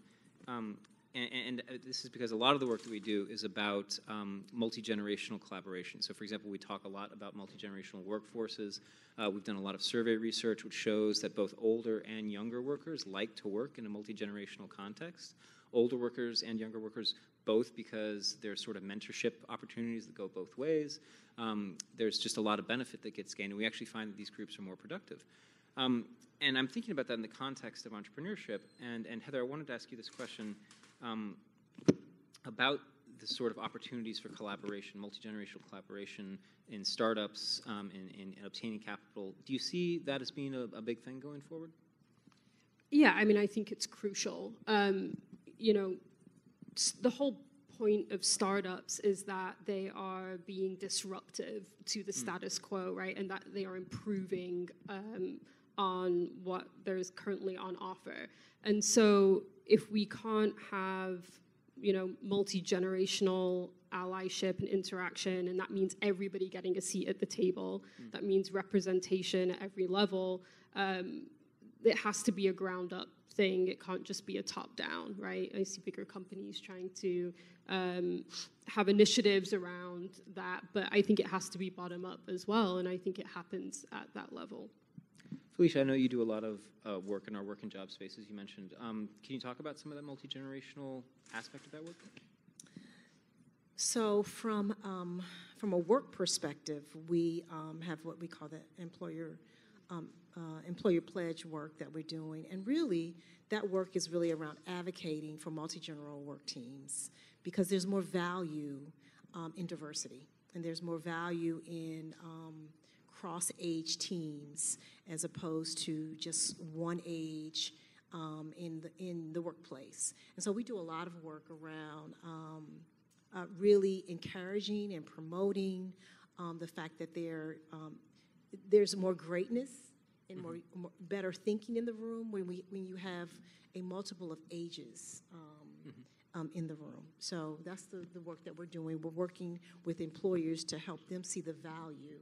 um, and, and uh, this is because a lot of the work that we do is about um, multi generational collaboration. So, for example, we talk a lot about multi generational workforces. Uh, we've done a lot of survey research which shows that both older and younger workers like to work in a multi generational context. Older workers and younger workers both because there's sort of mentorship opportunities that go both ways. Um, there's just a lot of benefit that gets gained, and we actually find that these groups are more productive. Um, and I'm thinking about that in the context of entrepreneurship. And, and Heather, I wanted to ask you this question um, about the sort of opportunities for collaboration, multi generational collaboration in startups, um, in, in, in, obtaining capital. Do you see that as being a, a, big thing going forward? Yeah, I mean, I think it's crucial. Um, you know, the whole point of startups is that they are being disruptive to the status mm. quo, right? And that they are improving um, on what there is currently on offer. And so if we can't have you know multi-generational allyship and interaction and that means everybody getting a seat at the table mm. that means representation at every level um, it has to be a ground up thing. It can't just be a top down, right? I see bigger companies trying to um, have initiatives around that, but I think it has to be bottom up as well, and I think it happens at that level. Felicia, I know you do a lot of uh, work in our work and job spaces you mentioned. Um, can you talk about some of that multi generational aspect of that work? So from, um, from a work perspective, we um, have what we call the employer, um, uh, employer pledge work that we're doing. And really, that work is really around advocating for multi-general work teams because there's more value um, in diversity and there's more value in um, cross-age teams as opposed to just one age um, in, the, in the workplace. And so we do a lot of work around um, uh, really encouraging and promoting um, the fact that there, um, there's more greatness and more, more, better thinking in the room when, we, when you have a multiple of ages um, um, in the room. So that's the, the work that we're doing. We're working with employers to help them see the value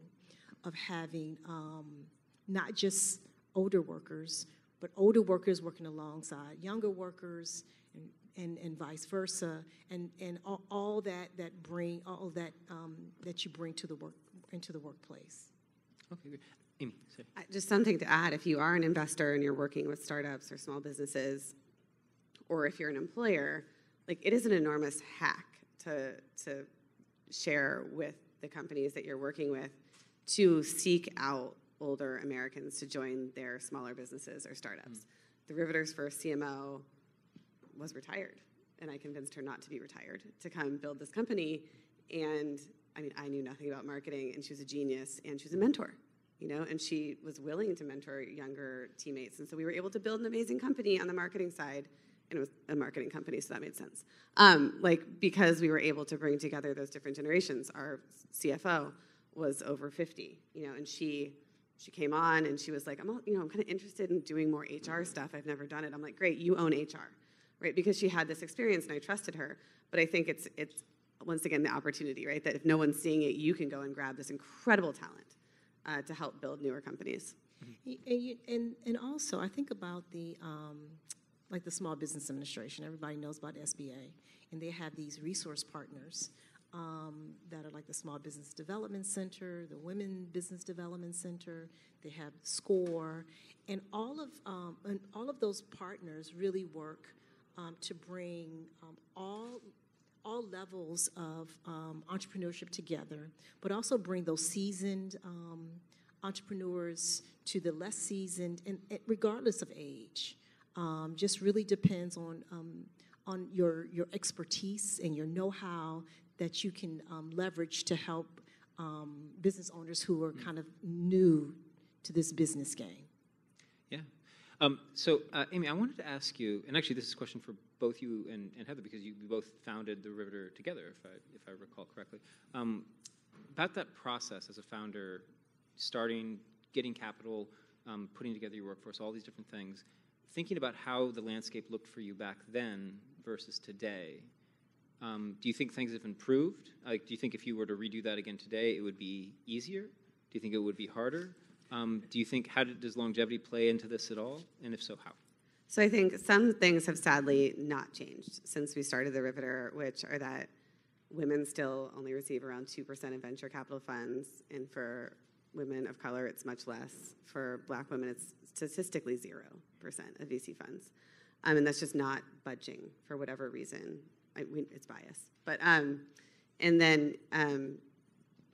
of having um, not just older workers, but older workers working alongside younger workers and, and, and vice versa, and, and all, all that, that bring all that um, that you bring to the work into the workplace. Okay, great. Amy, say. Uh, Just something to add, if you are an investor and you're working with startups or small businesses, or if you're an employer, like it is an enormous hack to, to share with the companies that you're working with to seek out older Americans to join their smaller businesses or startups. The Riveter's first CMO was retired, and I convinced her not to be retired to come build this company. And I mean, I knew nothing about marketing, and she was a genius, and she was a mentor, you know, and she was willing to mentor younger teammates. And so we were able to build an amazing company on the marketing side, and it was a marketing company, so that made sense. Um, like because we were able to bring together those different generations. Our CFO was over 50, you know, and she she came on and she was like, I'm, all, you know, I'm kind of interested in doing more HR stuff. I've never done it. I'm like, great, you own HR, right? Because she had this experience and I trusted her. But I think it's it's once again the opportunity, right? That if no one's seeing it, you can go and grab this incredible talent uh, to help build newer companies. And, you, and, and also, I think about the, um, like the Small Business Administration. Everybody knows about SBA, and they have these resource partners um, that are like the Small Business Development Center, the Women Business Development Center. They have SCORE, and all of um, and all of those partners really work um, to bring um, all all levels of um, entrepreneurship together, but also bring those seasoned um, entrepreneurs to the less seasoned, and, and regardless of age. Just really depends on on your your expertise and your know-how that you can um, leverage to help um, business owners who are kind of new to this business game. Yeah. Um, so, uh, Amy, I wanted to ask you, and actually, this is a question for both you and, and Heather because you both founded the Riveter together, if I if I recall correctly. Um, about that process as a founder, starting, getting capital, um, putting together your workforce, all these different things. Thinking about how the landscape looked for you back then versus today, um, do you think things have improved? Like, do you think if you were to redo that again today, it would be easier? Do you think it would be harder? Um, do you think how did, does longevity play into this at all? And if so, how? So I think some things have sadly not changed since we started the Riveter, which are that women still only receive around 2% of venture capital funds, and for women of color, it's much less. For black women, it's statistically 0% of VC funds. Um, and that's just not budging for whatever reason. It's bias. But, um, and then um,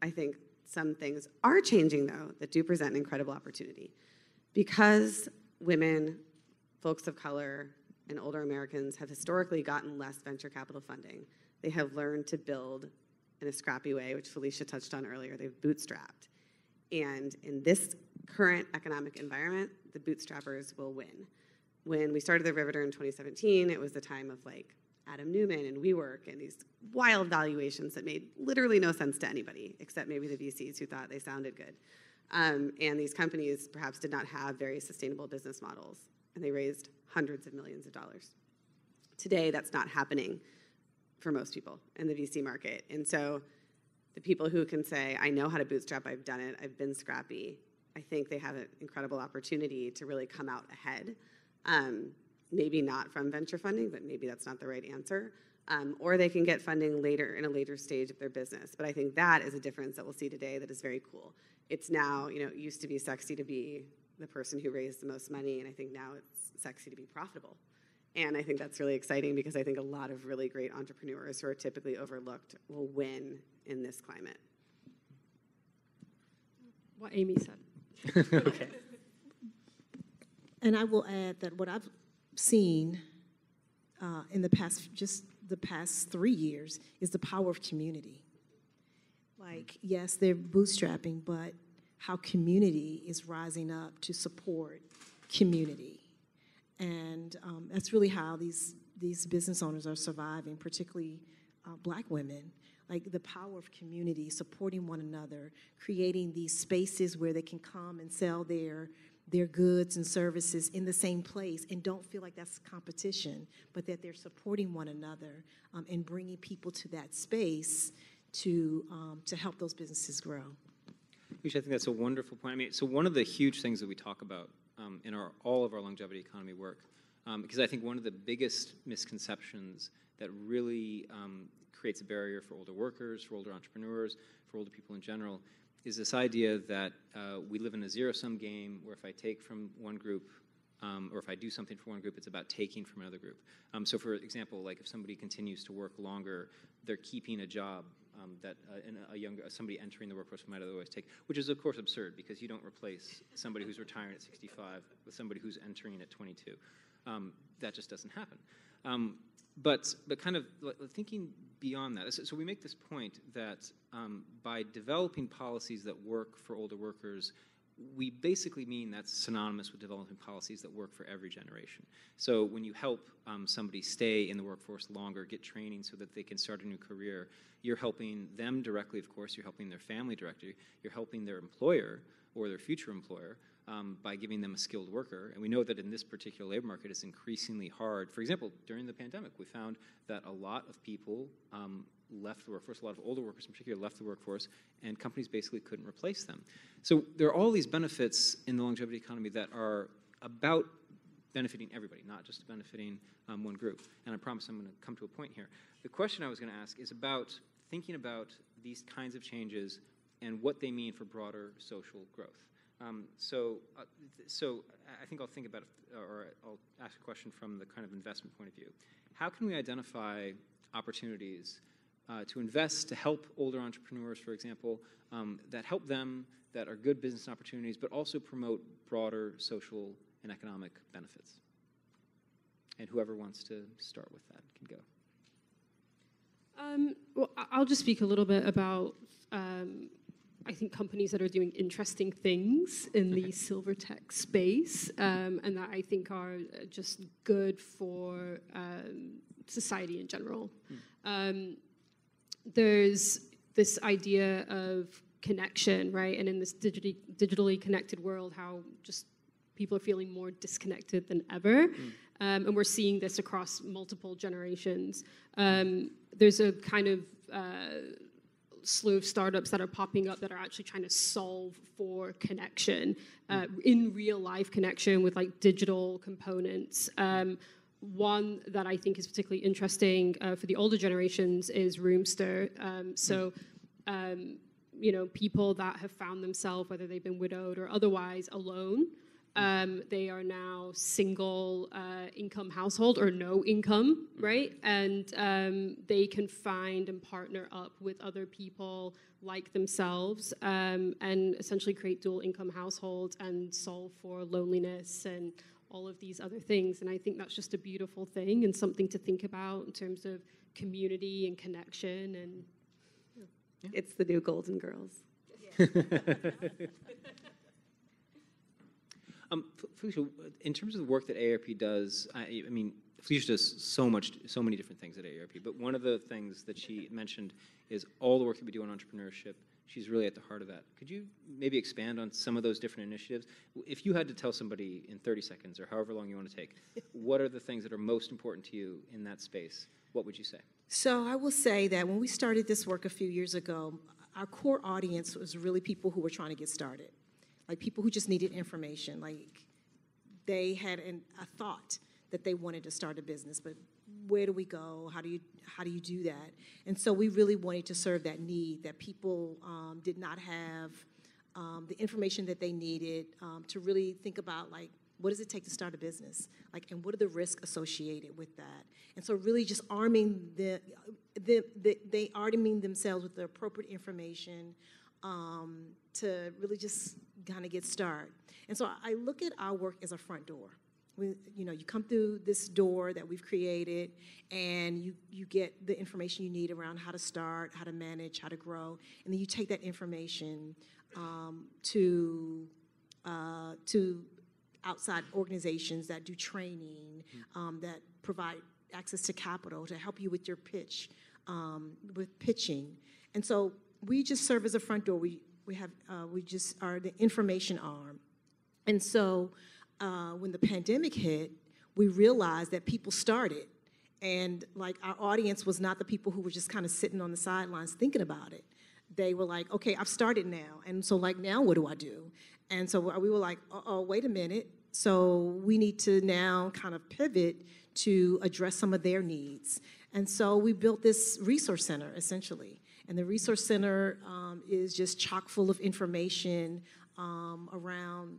I think some things are changing, though, that do present an incredible opportunity. Because women, folks of color, and older Americans have historically gotten less venture capital funding, they have learned to build in a scrappy way, which Felicia touched on earlier. They've bootstrapped. And in this current economic environment, the bootstrappers will win. When we started the Riveter in 2017, it was the time of like Adam Neumann and WeWork and these wild valuations that made literally no sense to anybody except maybe the VCs who thought they sounded good. Um, and these companies perhaps did not have very sustainable business models, and they raised hundreds of millions of dollars. Today, that's not happening for most people in the VC market. And so the people who can say, I know how to bootstrap, I've done it, I've been scrappy, I think they have an incredible opportunity to really come out ahead. Um, maybe not from venture funding, but maybe that's not the right answer. Um, or they can get funding later in a later stage of their business. But I think that is a difference that we'll see today that is very cool. It's now, you know, it used to be sexy to be the person who raised the most money, and I think now it's sexy to be profitable. And I think that's really exciting because I think a lot of really great entrepreneurs who are typically overlooked will win in this climate. What Amy said. [laughs] okay. And I will add that what I've seen uh, in the past, just the past three years, is the power of community. Like, yes, they're bootstrapping, but how community is rising up to support community. And um, that's really how these, these business owners are surviving, particularly uh, black women. Like the power of community, supporting one another, creating these spaces where they can come and sell their, their goods and services in the same place and don't feel like that's competition, but that they're supporting one another um, and bringing people to that space to, um, to help those businesses grow. Which I think that's a wonderful point. I mean, so one of the huge things that we talk about um, in our all of our longevity economy work, um, because I think one of the biggest misconceptions that really um, creates a barrier for older workers, for older entrepreneurs, for older people in general, is this idea that uh, we live in a zero-sum game where if I take from one group um, or if I do something for one group, it's about taking from another group. Um, so, for example, like if somebody continues to work longer, they're keeping a job um, that uh, a younger somebody entering the workforce might otherwise take, which is of course absurd because you don't replace somebody who's retiring at 65 with somebody who's entering at 22. Um, that just doesn't happen. Um, but but kind of thinking beyond that. So we make this point that um, by developing policies that work for older workers we basically mean that's synonymous with developing policies that work for every generation. So when you help um, somebody stay in the workforce longer, get training so that they can start a new career, you're helping them directly, of course, you're helping their family directly, you're helping their employer or their future employer um, by giving them a skilled worker. And we know that in this particular labor market, it's increasingly hard. For example, during the pandemic, we found that a lot of people um, left the workforce, a lot of older workers in particular left the workforce, and companies basically couldn't replace them. So there are all these benefits in the longevity economy that are about benefiting everybody, not just benefiting um, one group. And I promise I'm going to come to a point here. The question I was going to ask is about thinking about these kinds of changes and what they mean for broader social growth. Um, so, uh, so I think I'll think about it, or I'll ask a question from the kind of investment point of view. How can we identify opportunities uh, to invest to help older entrepreneurs, for example, um, that help them, that are good business opportunities, but also promote broader social and economic benefits. And whoever wants to start with that can go. Um, well, I'll just speak a little bit about, um, I think, companies that are doing interesting things in the silver tech space um, and that I think are just good for um, society in general. Mm there's this idea of connection, right? And in this digitally, digitally connected world, how just people are feeling more disconnected than ever. Mm. Um, and we're seeing this across multiple generations. Um, there's a kind of uh, slew of startups that are popping up that are actually trying to solve for connection uh, in real life connection with like digital components. Um, one that I think is particularly interesting uh, for the older generations is Roomster. Um, so, um, you know, people that have found themselves, whether they've been widowed or otherwise, alone. Um, they are now single uh, income household or no income, right? And um, they can find and partner up with other people like themselves um, and essentially create dual income households and solve for loneliness and all of these other things. And I think that's just a beautiful thing and something to think about in terms of community and connection. And yeah. it's the new Golden Girls. [laughs] um, Felicia, in terms of the work that AARP does, I, I mean, Felicia does so much, so many different things at AARP. But one of the things that she mentioned is all the work that we do on entrepreneurship she's really at the heart of that. Could you maybe expand on some of those different initiatives? If you had to tell somebody in 30 seconds or however long you want to take, [laughs] what are the things that are most important to you in that space? What would you say? So I will say that when we started this work a few years ago, our core audience was really people who were trying to get started, like people who just needed information, like they had an, a thought that they wanted to start a business, but where do we go? How do you how do you do that? And so we really wanted to serve that need that people um, did not have um, the information that they needed um, to really think about like what does it take to start a business like and what are the risks associated with that and so really just arming the, the, the they arming themselves with the appropriate information um, to really just kind of get started. And so i look at our work as a front door. We, you know you come through this door that we've created and you you get the information you need around how to start how to manage how to grow and then you take that information um, to uh, to outside organizations that do training, um, that provide access to capital to help you with your pitch, um, with pitching. And so we just serve as a front door. We we have uh, we just are the information arm. And so uh, when the pandemic hit, we realized that people started. And like our audience was not the people who were just kind of sitting on the sidelines thinking about it they were like, okay, I've started now. And so, like, now what do I do? And so we were like, oh, wait a minute. So we need to now kind of pivot to address some of their needs. And so we built this resource center essentially. And the resource center um, is just chock full of information um, around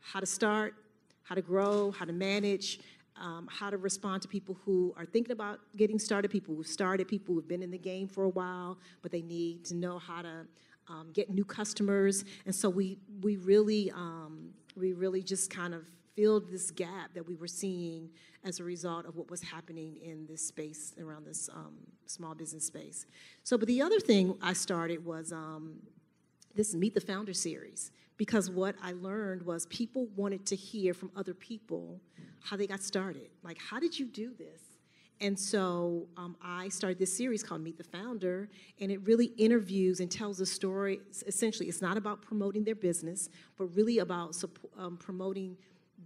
how to start, how to grow, how to manage, um, how to respond to people who are thinking about getting started, people who've started, people who've been in the game for a while, but they need to know how to um, get new customers. And so we we really um, we really just kind of filled this gap that we were seeing as a result of what was happening in this space around this um, small business space. So, but the other thing I started was um, this Meet the Founder series because what I learned was people wanted to hear from other people how they got started. Like, how did you do this? And so um, I started this series called Meet the Founder, and it really interviews and tells a story. Essentially, it's not about promoting their business, but really about um, promoting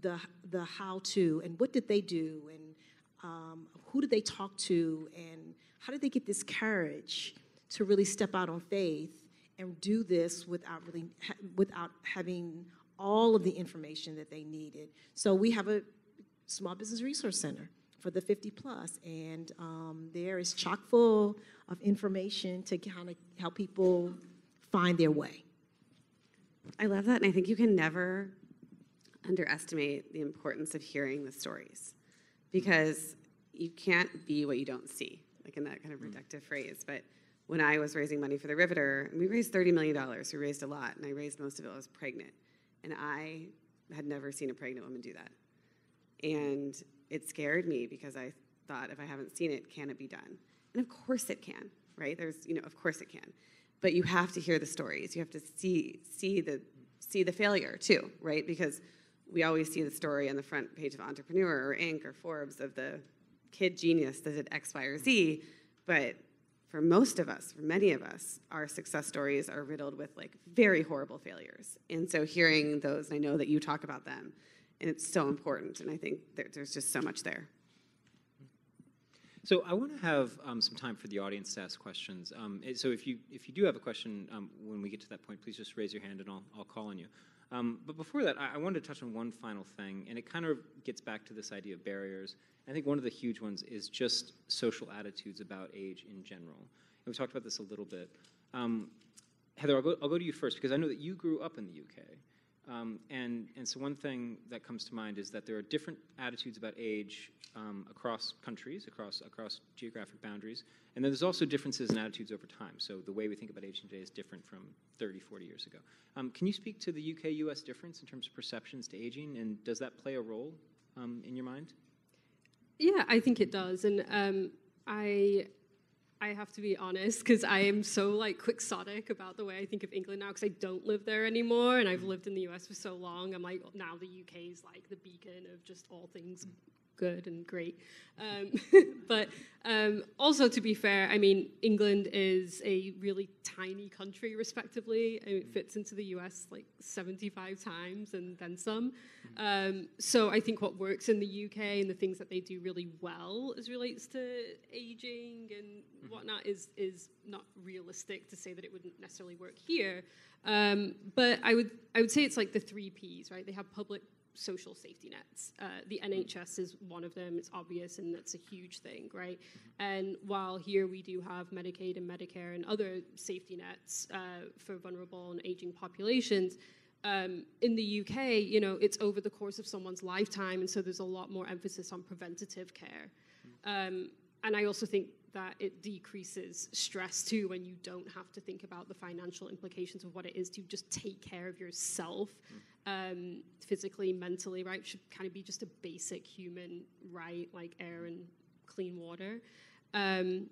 the, the how to and what did they do and um, who did they talk to and how did they get this courage to really step out on faith and do this without really ha- without having all of the information that they needed. So we have a small business resource center for the 50 plus, and um, there is chock full of information to kind of help people find their way. I love that, and I think you can never underestimate the importance of hearing the stories because you can't be what you don't see, like in that kind of mm. reductive phrase. But when I was raising money for the Riveter, we raised $30 million. We raised a lot, and I raised most of it. I was pregnant, and I had never seen a pregnant woman do that. And it scared me because I thought, if I haven't seen it, can it be done? And of course it can, right? There's, you know, of course it can. But you have to hear the stories. You have to see see the see the failure too, right? Because we always see the story on the front page of Entrepreneur or Inc. or Forbes of the kid genius that did X, Y, or Z. But for most of us, for many of us, our success stories are riddled with like very horrible failures. And so hearing those, I know that you talk about them, and it's so important. And I think there, there's just so much there. So I want to have um, some time for the audience to ask questions. Um, so if you if you do have a question um, when we get to that point, please just raise your hand and I'll I'll call on you. Um, but before that, I, I, wanted to touch on one final thing, and it kind of gets back to this idea of barriers. I think one of the huge ones is just social attitudes about age in general. And we talked about this a little bit. Um, Heather, I'll go, I'll go to you first because I know that you grew up in the UK. Um, and, and so one thing that comes to mind is that there are different attitudes about age um, across countries, across, across geographic boundaries, and then there's also differences in attitudes over time. So the way we think about aging today is different from 30, 40 years ago. Um, can you speak to the UK-US difference in terms of perceptions to aging, and does that play a role um, in your mind? Yeah, I think it does, and um, I I have to be honest because I am so like quixotic about the way I think of England now because I don't live there anymore and I've mm. lived in the US for so long. I'm like now the UK is like the beacon of just all things good and great. Um, [laughs] but um, also, to be fair, I mean, England is a really tiny country, respectively. It fits into the US like 75 times and then some. Um, so I think what works in the UK and the things that they do really well as relates to aging and whatnot is, is not realistic to say that it wouldn't necessarily work here. Um, but I would, I would say it's like the three Ps, right? They have public social safety nets. Uh, the NHS is one of them. It's obvious, and that's a huge thing, right? And while here we do have Medicaid and Medicare and other safety nets uh, for vulnerable and aging populations, um, in the UK, you know, it's over the course of someone's lifetime, and so there's a lot more emphasis on preventative care. Um, and I also think that it decreases stress too when you don't have to think about the financial implications of what it is to just take care of yourself um, physically, mentally, right? Should kind of be just a basic human right, like air and clean water. Um,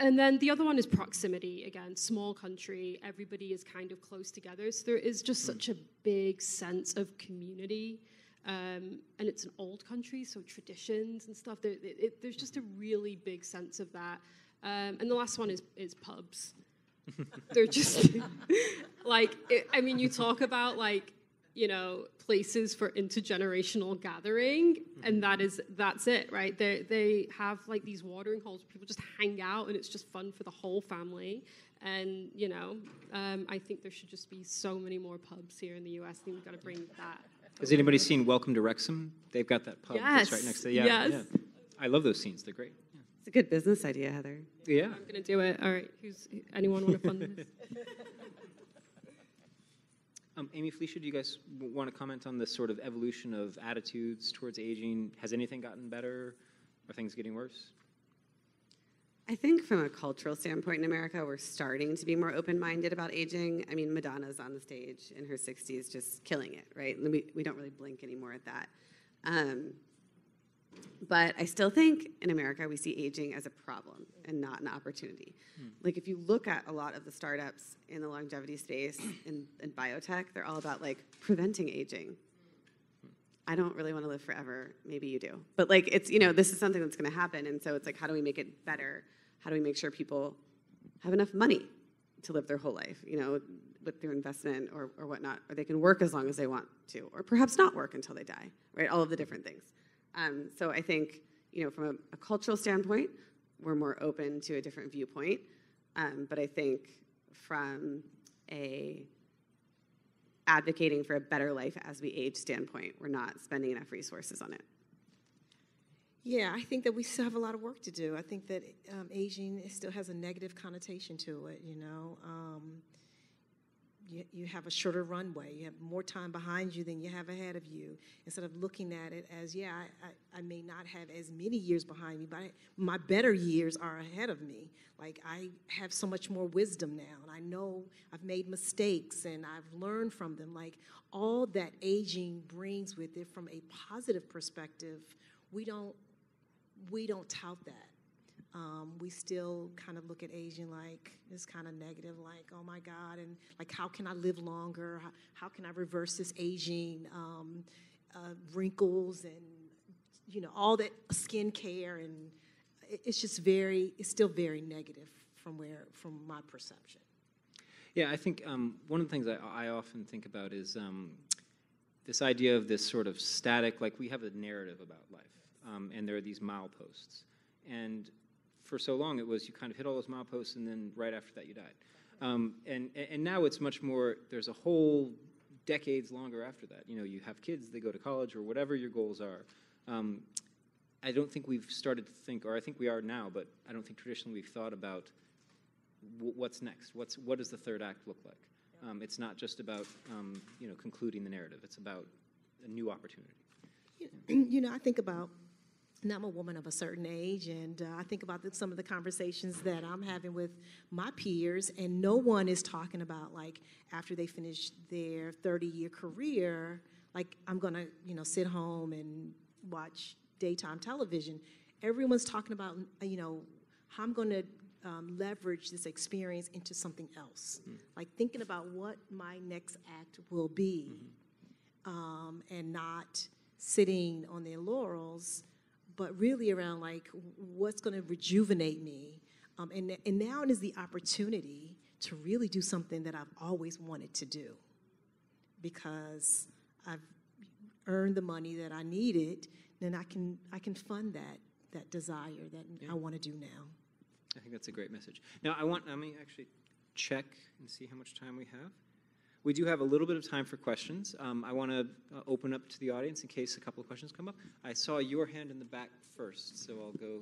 and then the other one is proximity. Again, small country, everybody is kind of close together. So there is just such a big sense of community. Um, and it's an old country, so traditions and stuff. There, it, it, there's just a really big sense of that. Um, and the last one is, is pubs. [laughs] They're just [laughs] like, it, I mean, you talk about like, you know, places for intergenerational gathering, and that is that's it, right? They they have like these watering holes where people just hang out, and it's just fun for the whole family. And you know, um, I think there should just be so many more pubs here in the U.S. I think we've got to bring that. Has anybody seen Welcome to Wrexham? They've got that pub that's right next to yeah, yes. yeah. I love those scenes. They're great. It's a good business idea, Heather. Yeah. I'm gonna do it. All right, who's anyone want to fund this? [laughs] Um, Amy, Felicia, do you guys want to comment on this sort of evolution of attitudes towards aging? Has anything gotten better? Are things getting worse? I think from a cultural standpoint in America, we're starting to be more open minded about aging. I mean, Madonna's on the stage in her 60s just killing it, right? We, we don't really blink anymore at that. Um, but I still think in America we see aging as a problem and not an opportunity. Like if you look at a lot of the startups in the longevity space in biotech, they're all about like preventing aging. I don't really want to live forever. Maybe you do. But like it's, you know, this is something that's going to happen. And so it's like, how do we make it better? How do we make sure people have enough money to live their whole life, you know, with their investment or, or whatnot, or they can work as long as they want to, or perhaps not work until they die, right? All of the different things. Um, so I think, you know, from a, a cultural standpoint, we're more open to a different viewpoint. Um, but I think from a advocating for a better life as we age standpoint, we're not spending enough resources on it. Yeah, I think that we still have a lot of work to do. I think that um, aging still has a negative connotation to it. You know, um, you, you have a shorter runway. You have more time behind you than you have ahead of you. Instead of looking at it as, yeah, I, I, I may not have as many years behind me, but I, my better years are ahead of me. Like I have so much more wisdom now, and I know I've made mistakes and I've learned from them. Like all that aging brings with it, from a positive perspective, we don't we don't tout that. Um, we still kind of look at aging like it's kind of negative, like oh my God, and like how can I live longer? How, how can I reverse this aging, um, uh, wrinkles, and you know all that skin care, and it- it's just very, it's still very negative from where, from my perception. Yeah, I think um, one of the things I, I often think about is um, this idea of this sort of static, like we have a narrative about life, um, and there are these mileposts. And for so long, it was you kind of hit all those mileposts, and then right after that, you died. Um, and, and now it's much more, there's a whole decades longer after that. You know, you have kids, they go to college, or whatever your goals are. Um, I don't think we've started to think, or I think we are now, but I don't think traditionally we've thought about wh- what's next? What's what does the third act look like? Um, it's not just about um, you know concluding the narrative. It's about a new opportunity. you [clears throat] know, I think about, and I'm a woman of a certain age, and uh, I think about the, some of the conversations that I'm having with my peers, and no one is talking about like after they finish their 30 year career, like I'm gonna, you know, sit home and watch daytime television. Everyone's talking about, you know, how I'm gonna um, leverage this experience into something else. Like thinking about what my next act will be um, and not sitting on their laurels, but really around like what's going to rejuvenate me. Um, and, and now is the opportunity to really do something that I've always wanted to do because I've earned the money that I needed, then I can, I can fund that, that desire that I want to do now. I think that's a great message. Now I want. Let me actually check and see how much time we have. We do have a little bit of time for questions. Um, I want to uh, open up to the audience in case a couple of questions come up. I saw your hand in the back first, so I'll go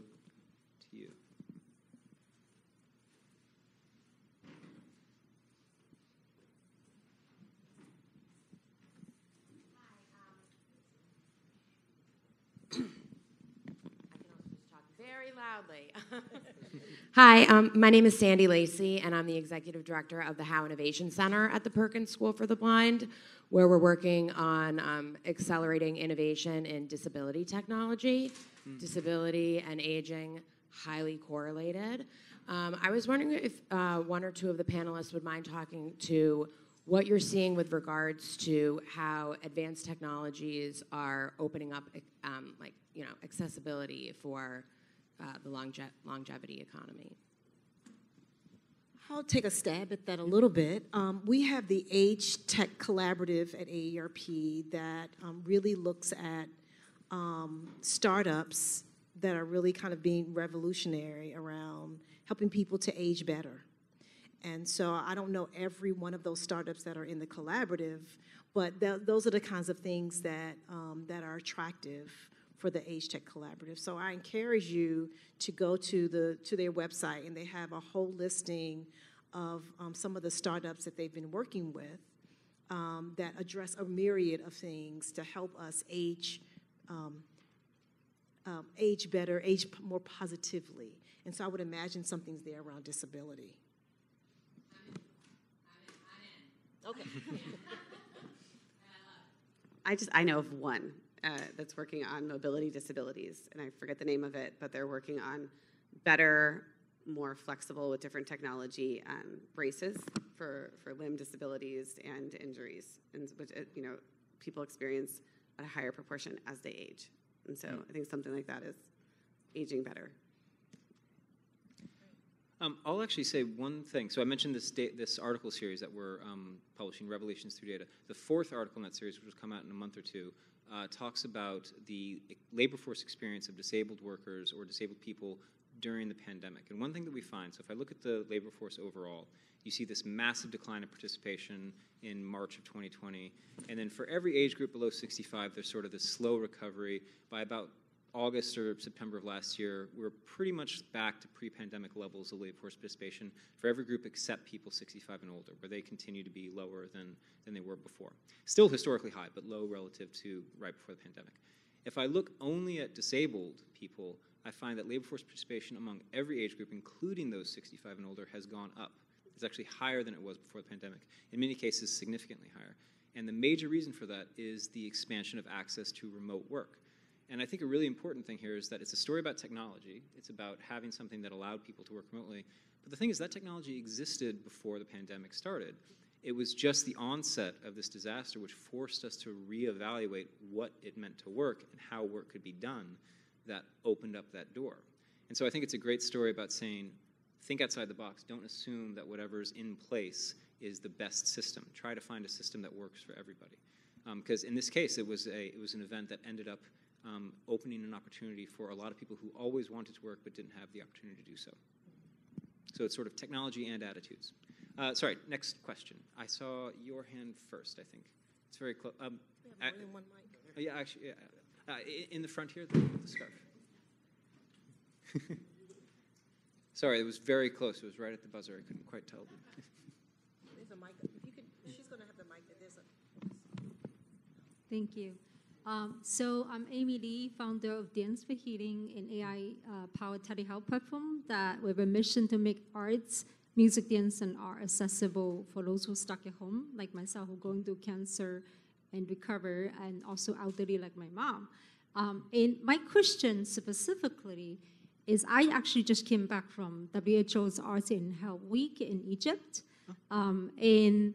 to you. very loudly. [laughs] Hi, um, my name is Sandy Lacey, and I'm the executive director of the Howe Innovation Center at the Perkins School for the Blind, where we're working on um, accelerating innovation in disability technology. Disability and aging highly correlated. Um, I was wondering if uh, one or two of the panelists would mind talking to what you're seeing with regards to how advanced technologies are opening up, um, like you know, accessibility for uh, the longe- longevity economy. I'll take a stab at that a little bit. Um, we have the Age Tech Collaborative at AARP that um, really looks at um, startups that are really kind of being revolutionary around helping people to age better. And so I don't know every one of those startups that are in the collaborative, but th- those are the kinds of things that, um, that are attractive for the Age Tech Collaborative. So I encourage you to go to, the, to their website, and they have a whole listing of um, some of the startups that they've been working with um, that address a myriad of things to help us age, um, um, age better, age p- more positively. And so I would imagine something's there around disability. Okay. [laughs] [laughs] I just, I know of one uh, that's working on mobility disabilities, and I forget the name of it, but they're working on better, more flexible with different technology um, braces for, for limb disabilities and injuries, and which, uh, you know, people experience at a higher proportion as they age. And so I think something like that is aging better. Um, I'll actually say one thing. So I mentioned this da- this article series that we're um, publishing, Revelations Through Data. The fourth article in that series, which will come out in a month or two, uh, talks about the labor force experience of disabled workers or disabled people during the pandemic. And one thing that we find, so if I look at the labor force overall, you see this massive decline in participation in March of 2020. And then for every age group below 65, there's sort of this slow recovery. By about August or September of last year, we're pretty much back to pre-pandemic levels of labor force participation for every group except people 65 and older, where they continue to be lower than, than they were before. Still historically high, but low relative to right before the pandemic. If I look only at disabled people, I find that labor force participation among every age group, including those 65 and older, has gone up. It's actually higher than it was before the pandemic, in many cases, significantly higher. And the major reason for that is the expansion of access to remote work. And I think a really important thing here is that it's a story about technology. It's about having something that allowed people to work remotely. But the thing is, that technology existed before the pandemic started. It was just the onset of this disaster which forced us to reevaluate what it meant to work and how work could be done that opened up that door. And so I think it's a great story about saying, think outside the box. Don't assume that whatever's in place is the best system. Try to find a system that works for everybody. Because um, in this case, it was, a, it was an event that ended up um, opening an opportunity for a lot of people who always wanted to work but didn't have the opportunity to do so. So it's sort of technology and attitudes. Uh, sorry, next question. I saw your hand first, I think. It's very close. Um, We have more than one mic. uh, yeah, actually, yeah. Uh, in the front here, the, the scarf. [laughs] Sorry, it was very close. It was right at the buzzer. I couldn't quite tell. There's a mic. If you could, she's going to have the mic. There's a. Thank you. Um, so I'm Amy Lee, founder of Dance for Healing, an AI-powered telehealth platform that with a mission to make arts, music, dance, and art accessible for those who are stuck at home, like myself, who are going through cancer and recover, and also elderly like my mom. Um, and my question specifically is, I actually just came back from WHO's Arts and Health Week in Egypt, um, and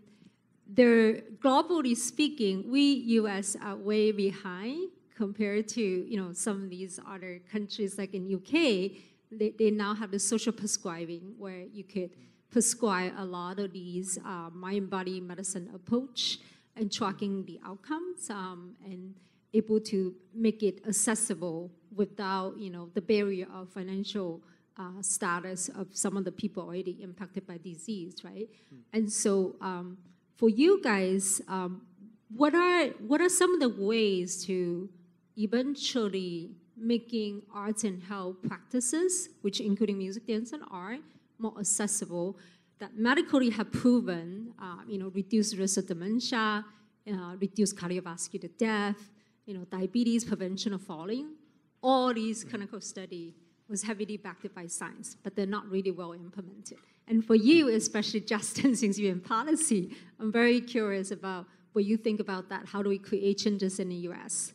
they're globally speaking, we U.S. are way behind compared to you know some of these other countries like in UK. They, they now have the social prescribing where you could prescribe a lot of these uh, mind-body medicine approach and tracking the outcomes um, and able to make it accessible without you know the barrier of financial uh, status of some of the people already impacted by disease, right? And so. Um, for you guys, um, what are what are some of the ways to eventually making arts and health practices, which including music, dance, and art, more accessible? That medically have proven, uh, you know, reduce risk of dementia, uh, reduce cardiovascular death, you know, diabetes, prevention of falling. All these clinical study was heavily backed by science, but they're not really well implemented. And for you, especially Justin, [laughs] since you're in policy, I'm very curious about what you think about that. How do we create changes in the U.S.?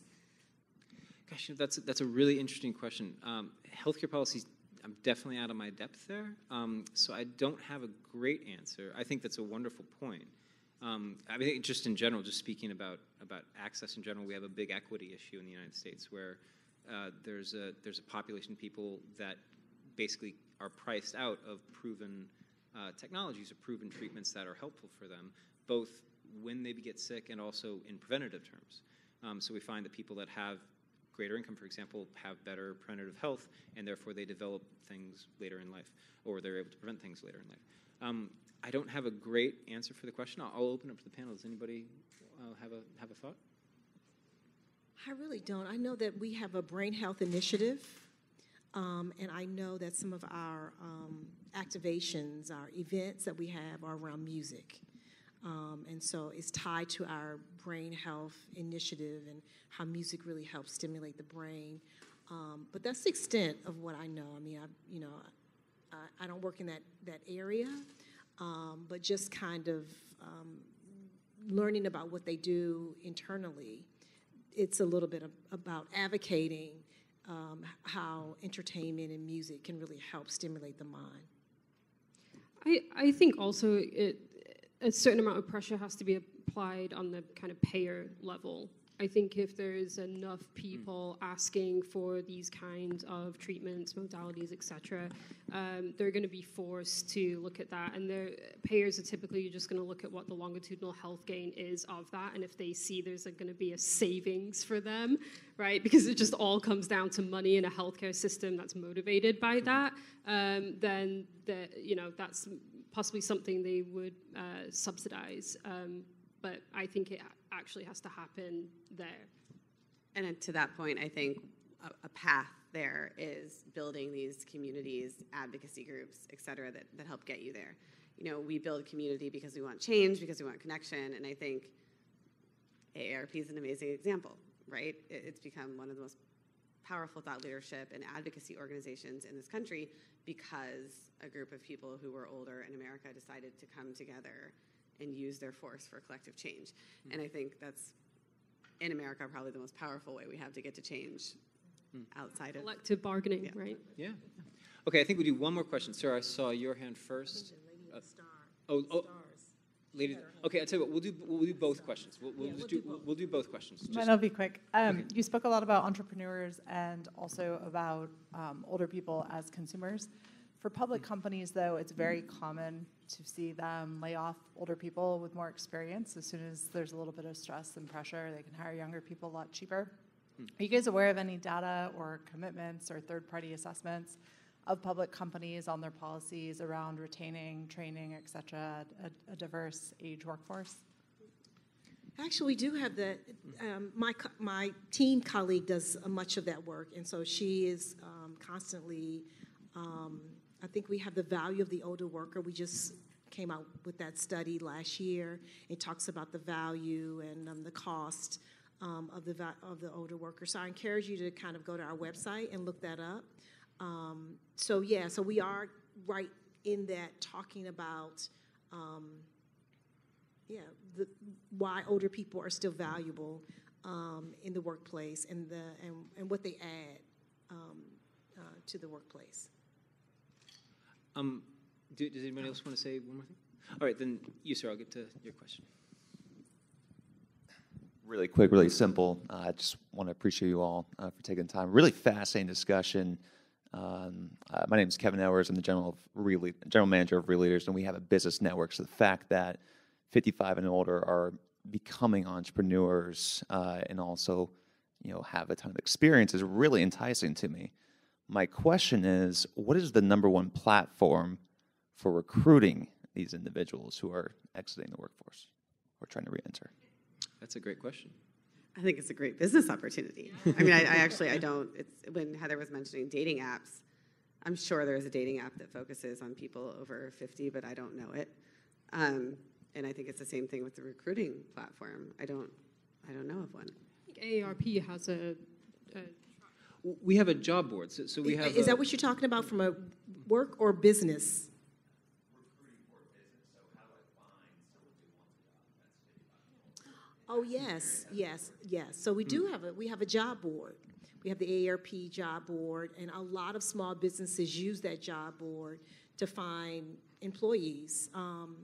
Gosh, that's that's a really interesting question. Um, healthcare policies, I'm definitely out of my depth there, um, so I don't have a great answer. I think that's a wonderful point. Um, I mean, just in general, just speaking about about access in general, we have a big equity issue in the United States where uh, there's a there's a population of people that basically are priced out of proven uh, technologies or proven treatments that are helpful for them, both when they get sick and also in preventative terms. Um, so we find that people that have greater income, for example, have better preventative health, and therefore they develop things later in life, or they're able to prevent things later in life. Um, I don't have a great answer for the question. I'll, I'll open up to the panel. Does anybody uh, have a have a thought? I really don't. I know that we have a brain health initiative, um, and I know that some of our um, activations, our events that we have are around music. Um, and so it's tied to our brain health initiative and how music really helps stimulate the brain. Um, but that's the extent of what I know. I mean, I, you know, I, I don't work in that, that area, um, but just kind of um, learning about what they do internally. It's a little bit of, about advocating um, how entertainment and music can really help stimulate the mind. I, I think also it, a certain amount of pressure has to be applied on the kind of payer level. I think if there's enough people asking for these kinds of treatments, modalities, etc., um, they're going to be forced to look at that. And the payers are typically just going to look at what the longitudinal health gain is of that, and if they see there's going to be a savings for them, right? Because it just all comes down to money in a healthcare system that's motivated by that. Um, then the, you know that's possibly something they would uh, subsidize. Um, but I think it actually has to happen there. And to that point, I think a, path there is building these communities, advocacy groups, et cetera, that, that help get you there. You know, we build community because we want change, because we want connection, and I think AARP is an amazing example, right? It's become one of the most powerful thought leadership and advocacy organizations in this country because a group of people who were older in America decided to come together and use their force for collective change. Mm. And I think that's, in America, probably the most powerful way we have to get to change mm. outside of collective bargaining, yeah. right? Yeah. Okay, I think we do one more question. Sir, I saw your hand first. Uh, oh, oh, Lady, okay, I'll tell you what, we'll do, we'll do both questions. We'll, we'll, yeah, we'll do, do we'll do both questions. Just, Mine will be quick. Um, okay. You spoke a lot about entrepreneurs and also about um, older people as consumers. For public companies, though, it's very common to see them lay off older people with more experience. As soon as there's a little bit of stress and pressure, they can hire younger people a lot cheaper. Hmm. Are you guys aware of any data or commitments or third party assessments of public companies on their policies around retaining, training, et cetera, a, a diverse age workforce? Actually, we do have that. Um, my, my team colleague does uh, much of that work, and so she is um, constantly. Um, I think we have the value of the older worker. We just came out with that study last year. It talks about the value and um, the cost um, of the of the older worker. So I encourage you to kind of go to our website and look that up. Um, so yeah, so we are right in that talking about um, yeah the, why older people are still valuable um, in the workplace and the and, and what they add um, uh, to the workplace. Um, do, does anybody else want to say one more thing? All right, then you, sir. I'll get to your question. Really quick, really simple. Uh, I just want to appreciate you all uh, for taking time. Really fascinating discussion. Um, uh, my name is Kevin Owers. I'm the general, general manager of ReLeaders, and we have a business network. So the fact that 55 and older are becoming entrepreneurs uh, and also, you know, have a ton of experience is really enticing to me. My question is, what is the number one platform for recruiting these individuals who are exiting the workforce? or trying to re-enter? That's a great question. I think it's a great business opportunity. I mean, I, I actually, I don't, it's, when Heather was mentioning dating apps, I'm sure there's a dating app that focuses on people over 50, but I don't know it. Um, and I think it's the same thing with the recruiting platform. I don't, I don't know of one. I think AARP has a, a W- We have a job board, so, so we have. Is a- that what you're talking about from a work or business? Oh, yes, yes, yes. So we do have a, we have a job board. We have the AARP job board, and a lot of small businesses use that job board to find employees. Um,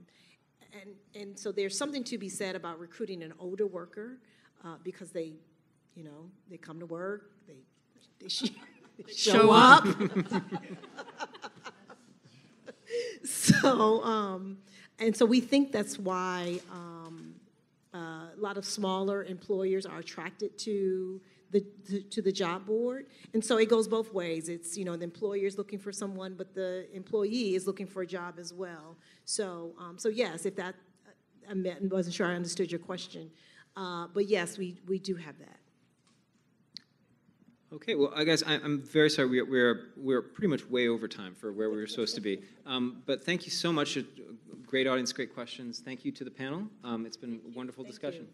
and, and so there's something to be said about recruiting an older worker, uh, because they, you know, they come to work, they, they sh- they show up. [laughs] So, um, and so we think that's why, um, uh, a lot of smaller employers are attracted to the, to- to the job board. And so it goes both ways. It's, you know, the employer is looking for someone, but the employee is looking for a job as well. So, um, so yes, if that, I meant- wasn't sure I understood your question. Uh, but yes, we, we do have that. Okay, well, I guess I, I'm very sorry. We're, we're, we're pretty much way over time for where we were supposed to be. Um, but thank you so much. Great audience, great questions. Thank you to the panel. Um, it's been a wonderful discussion.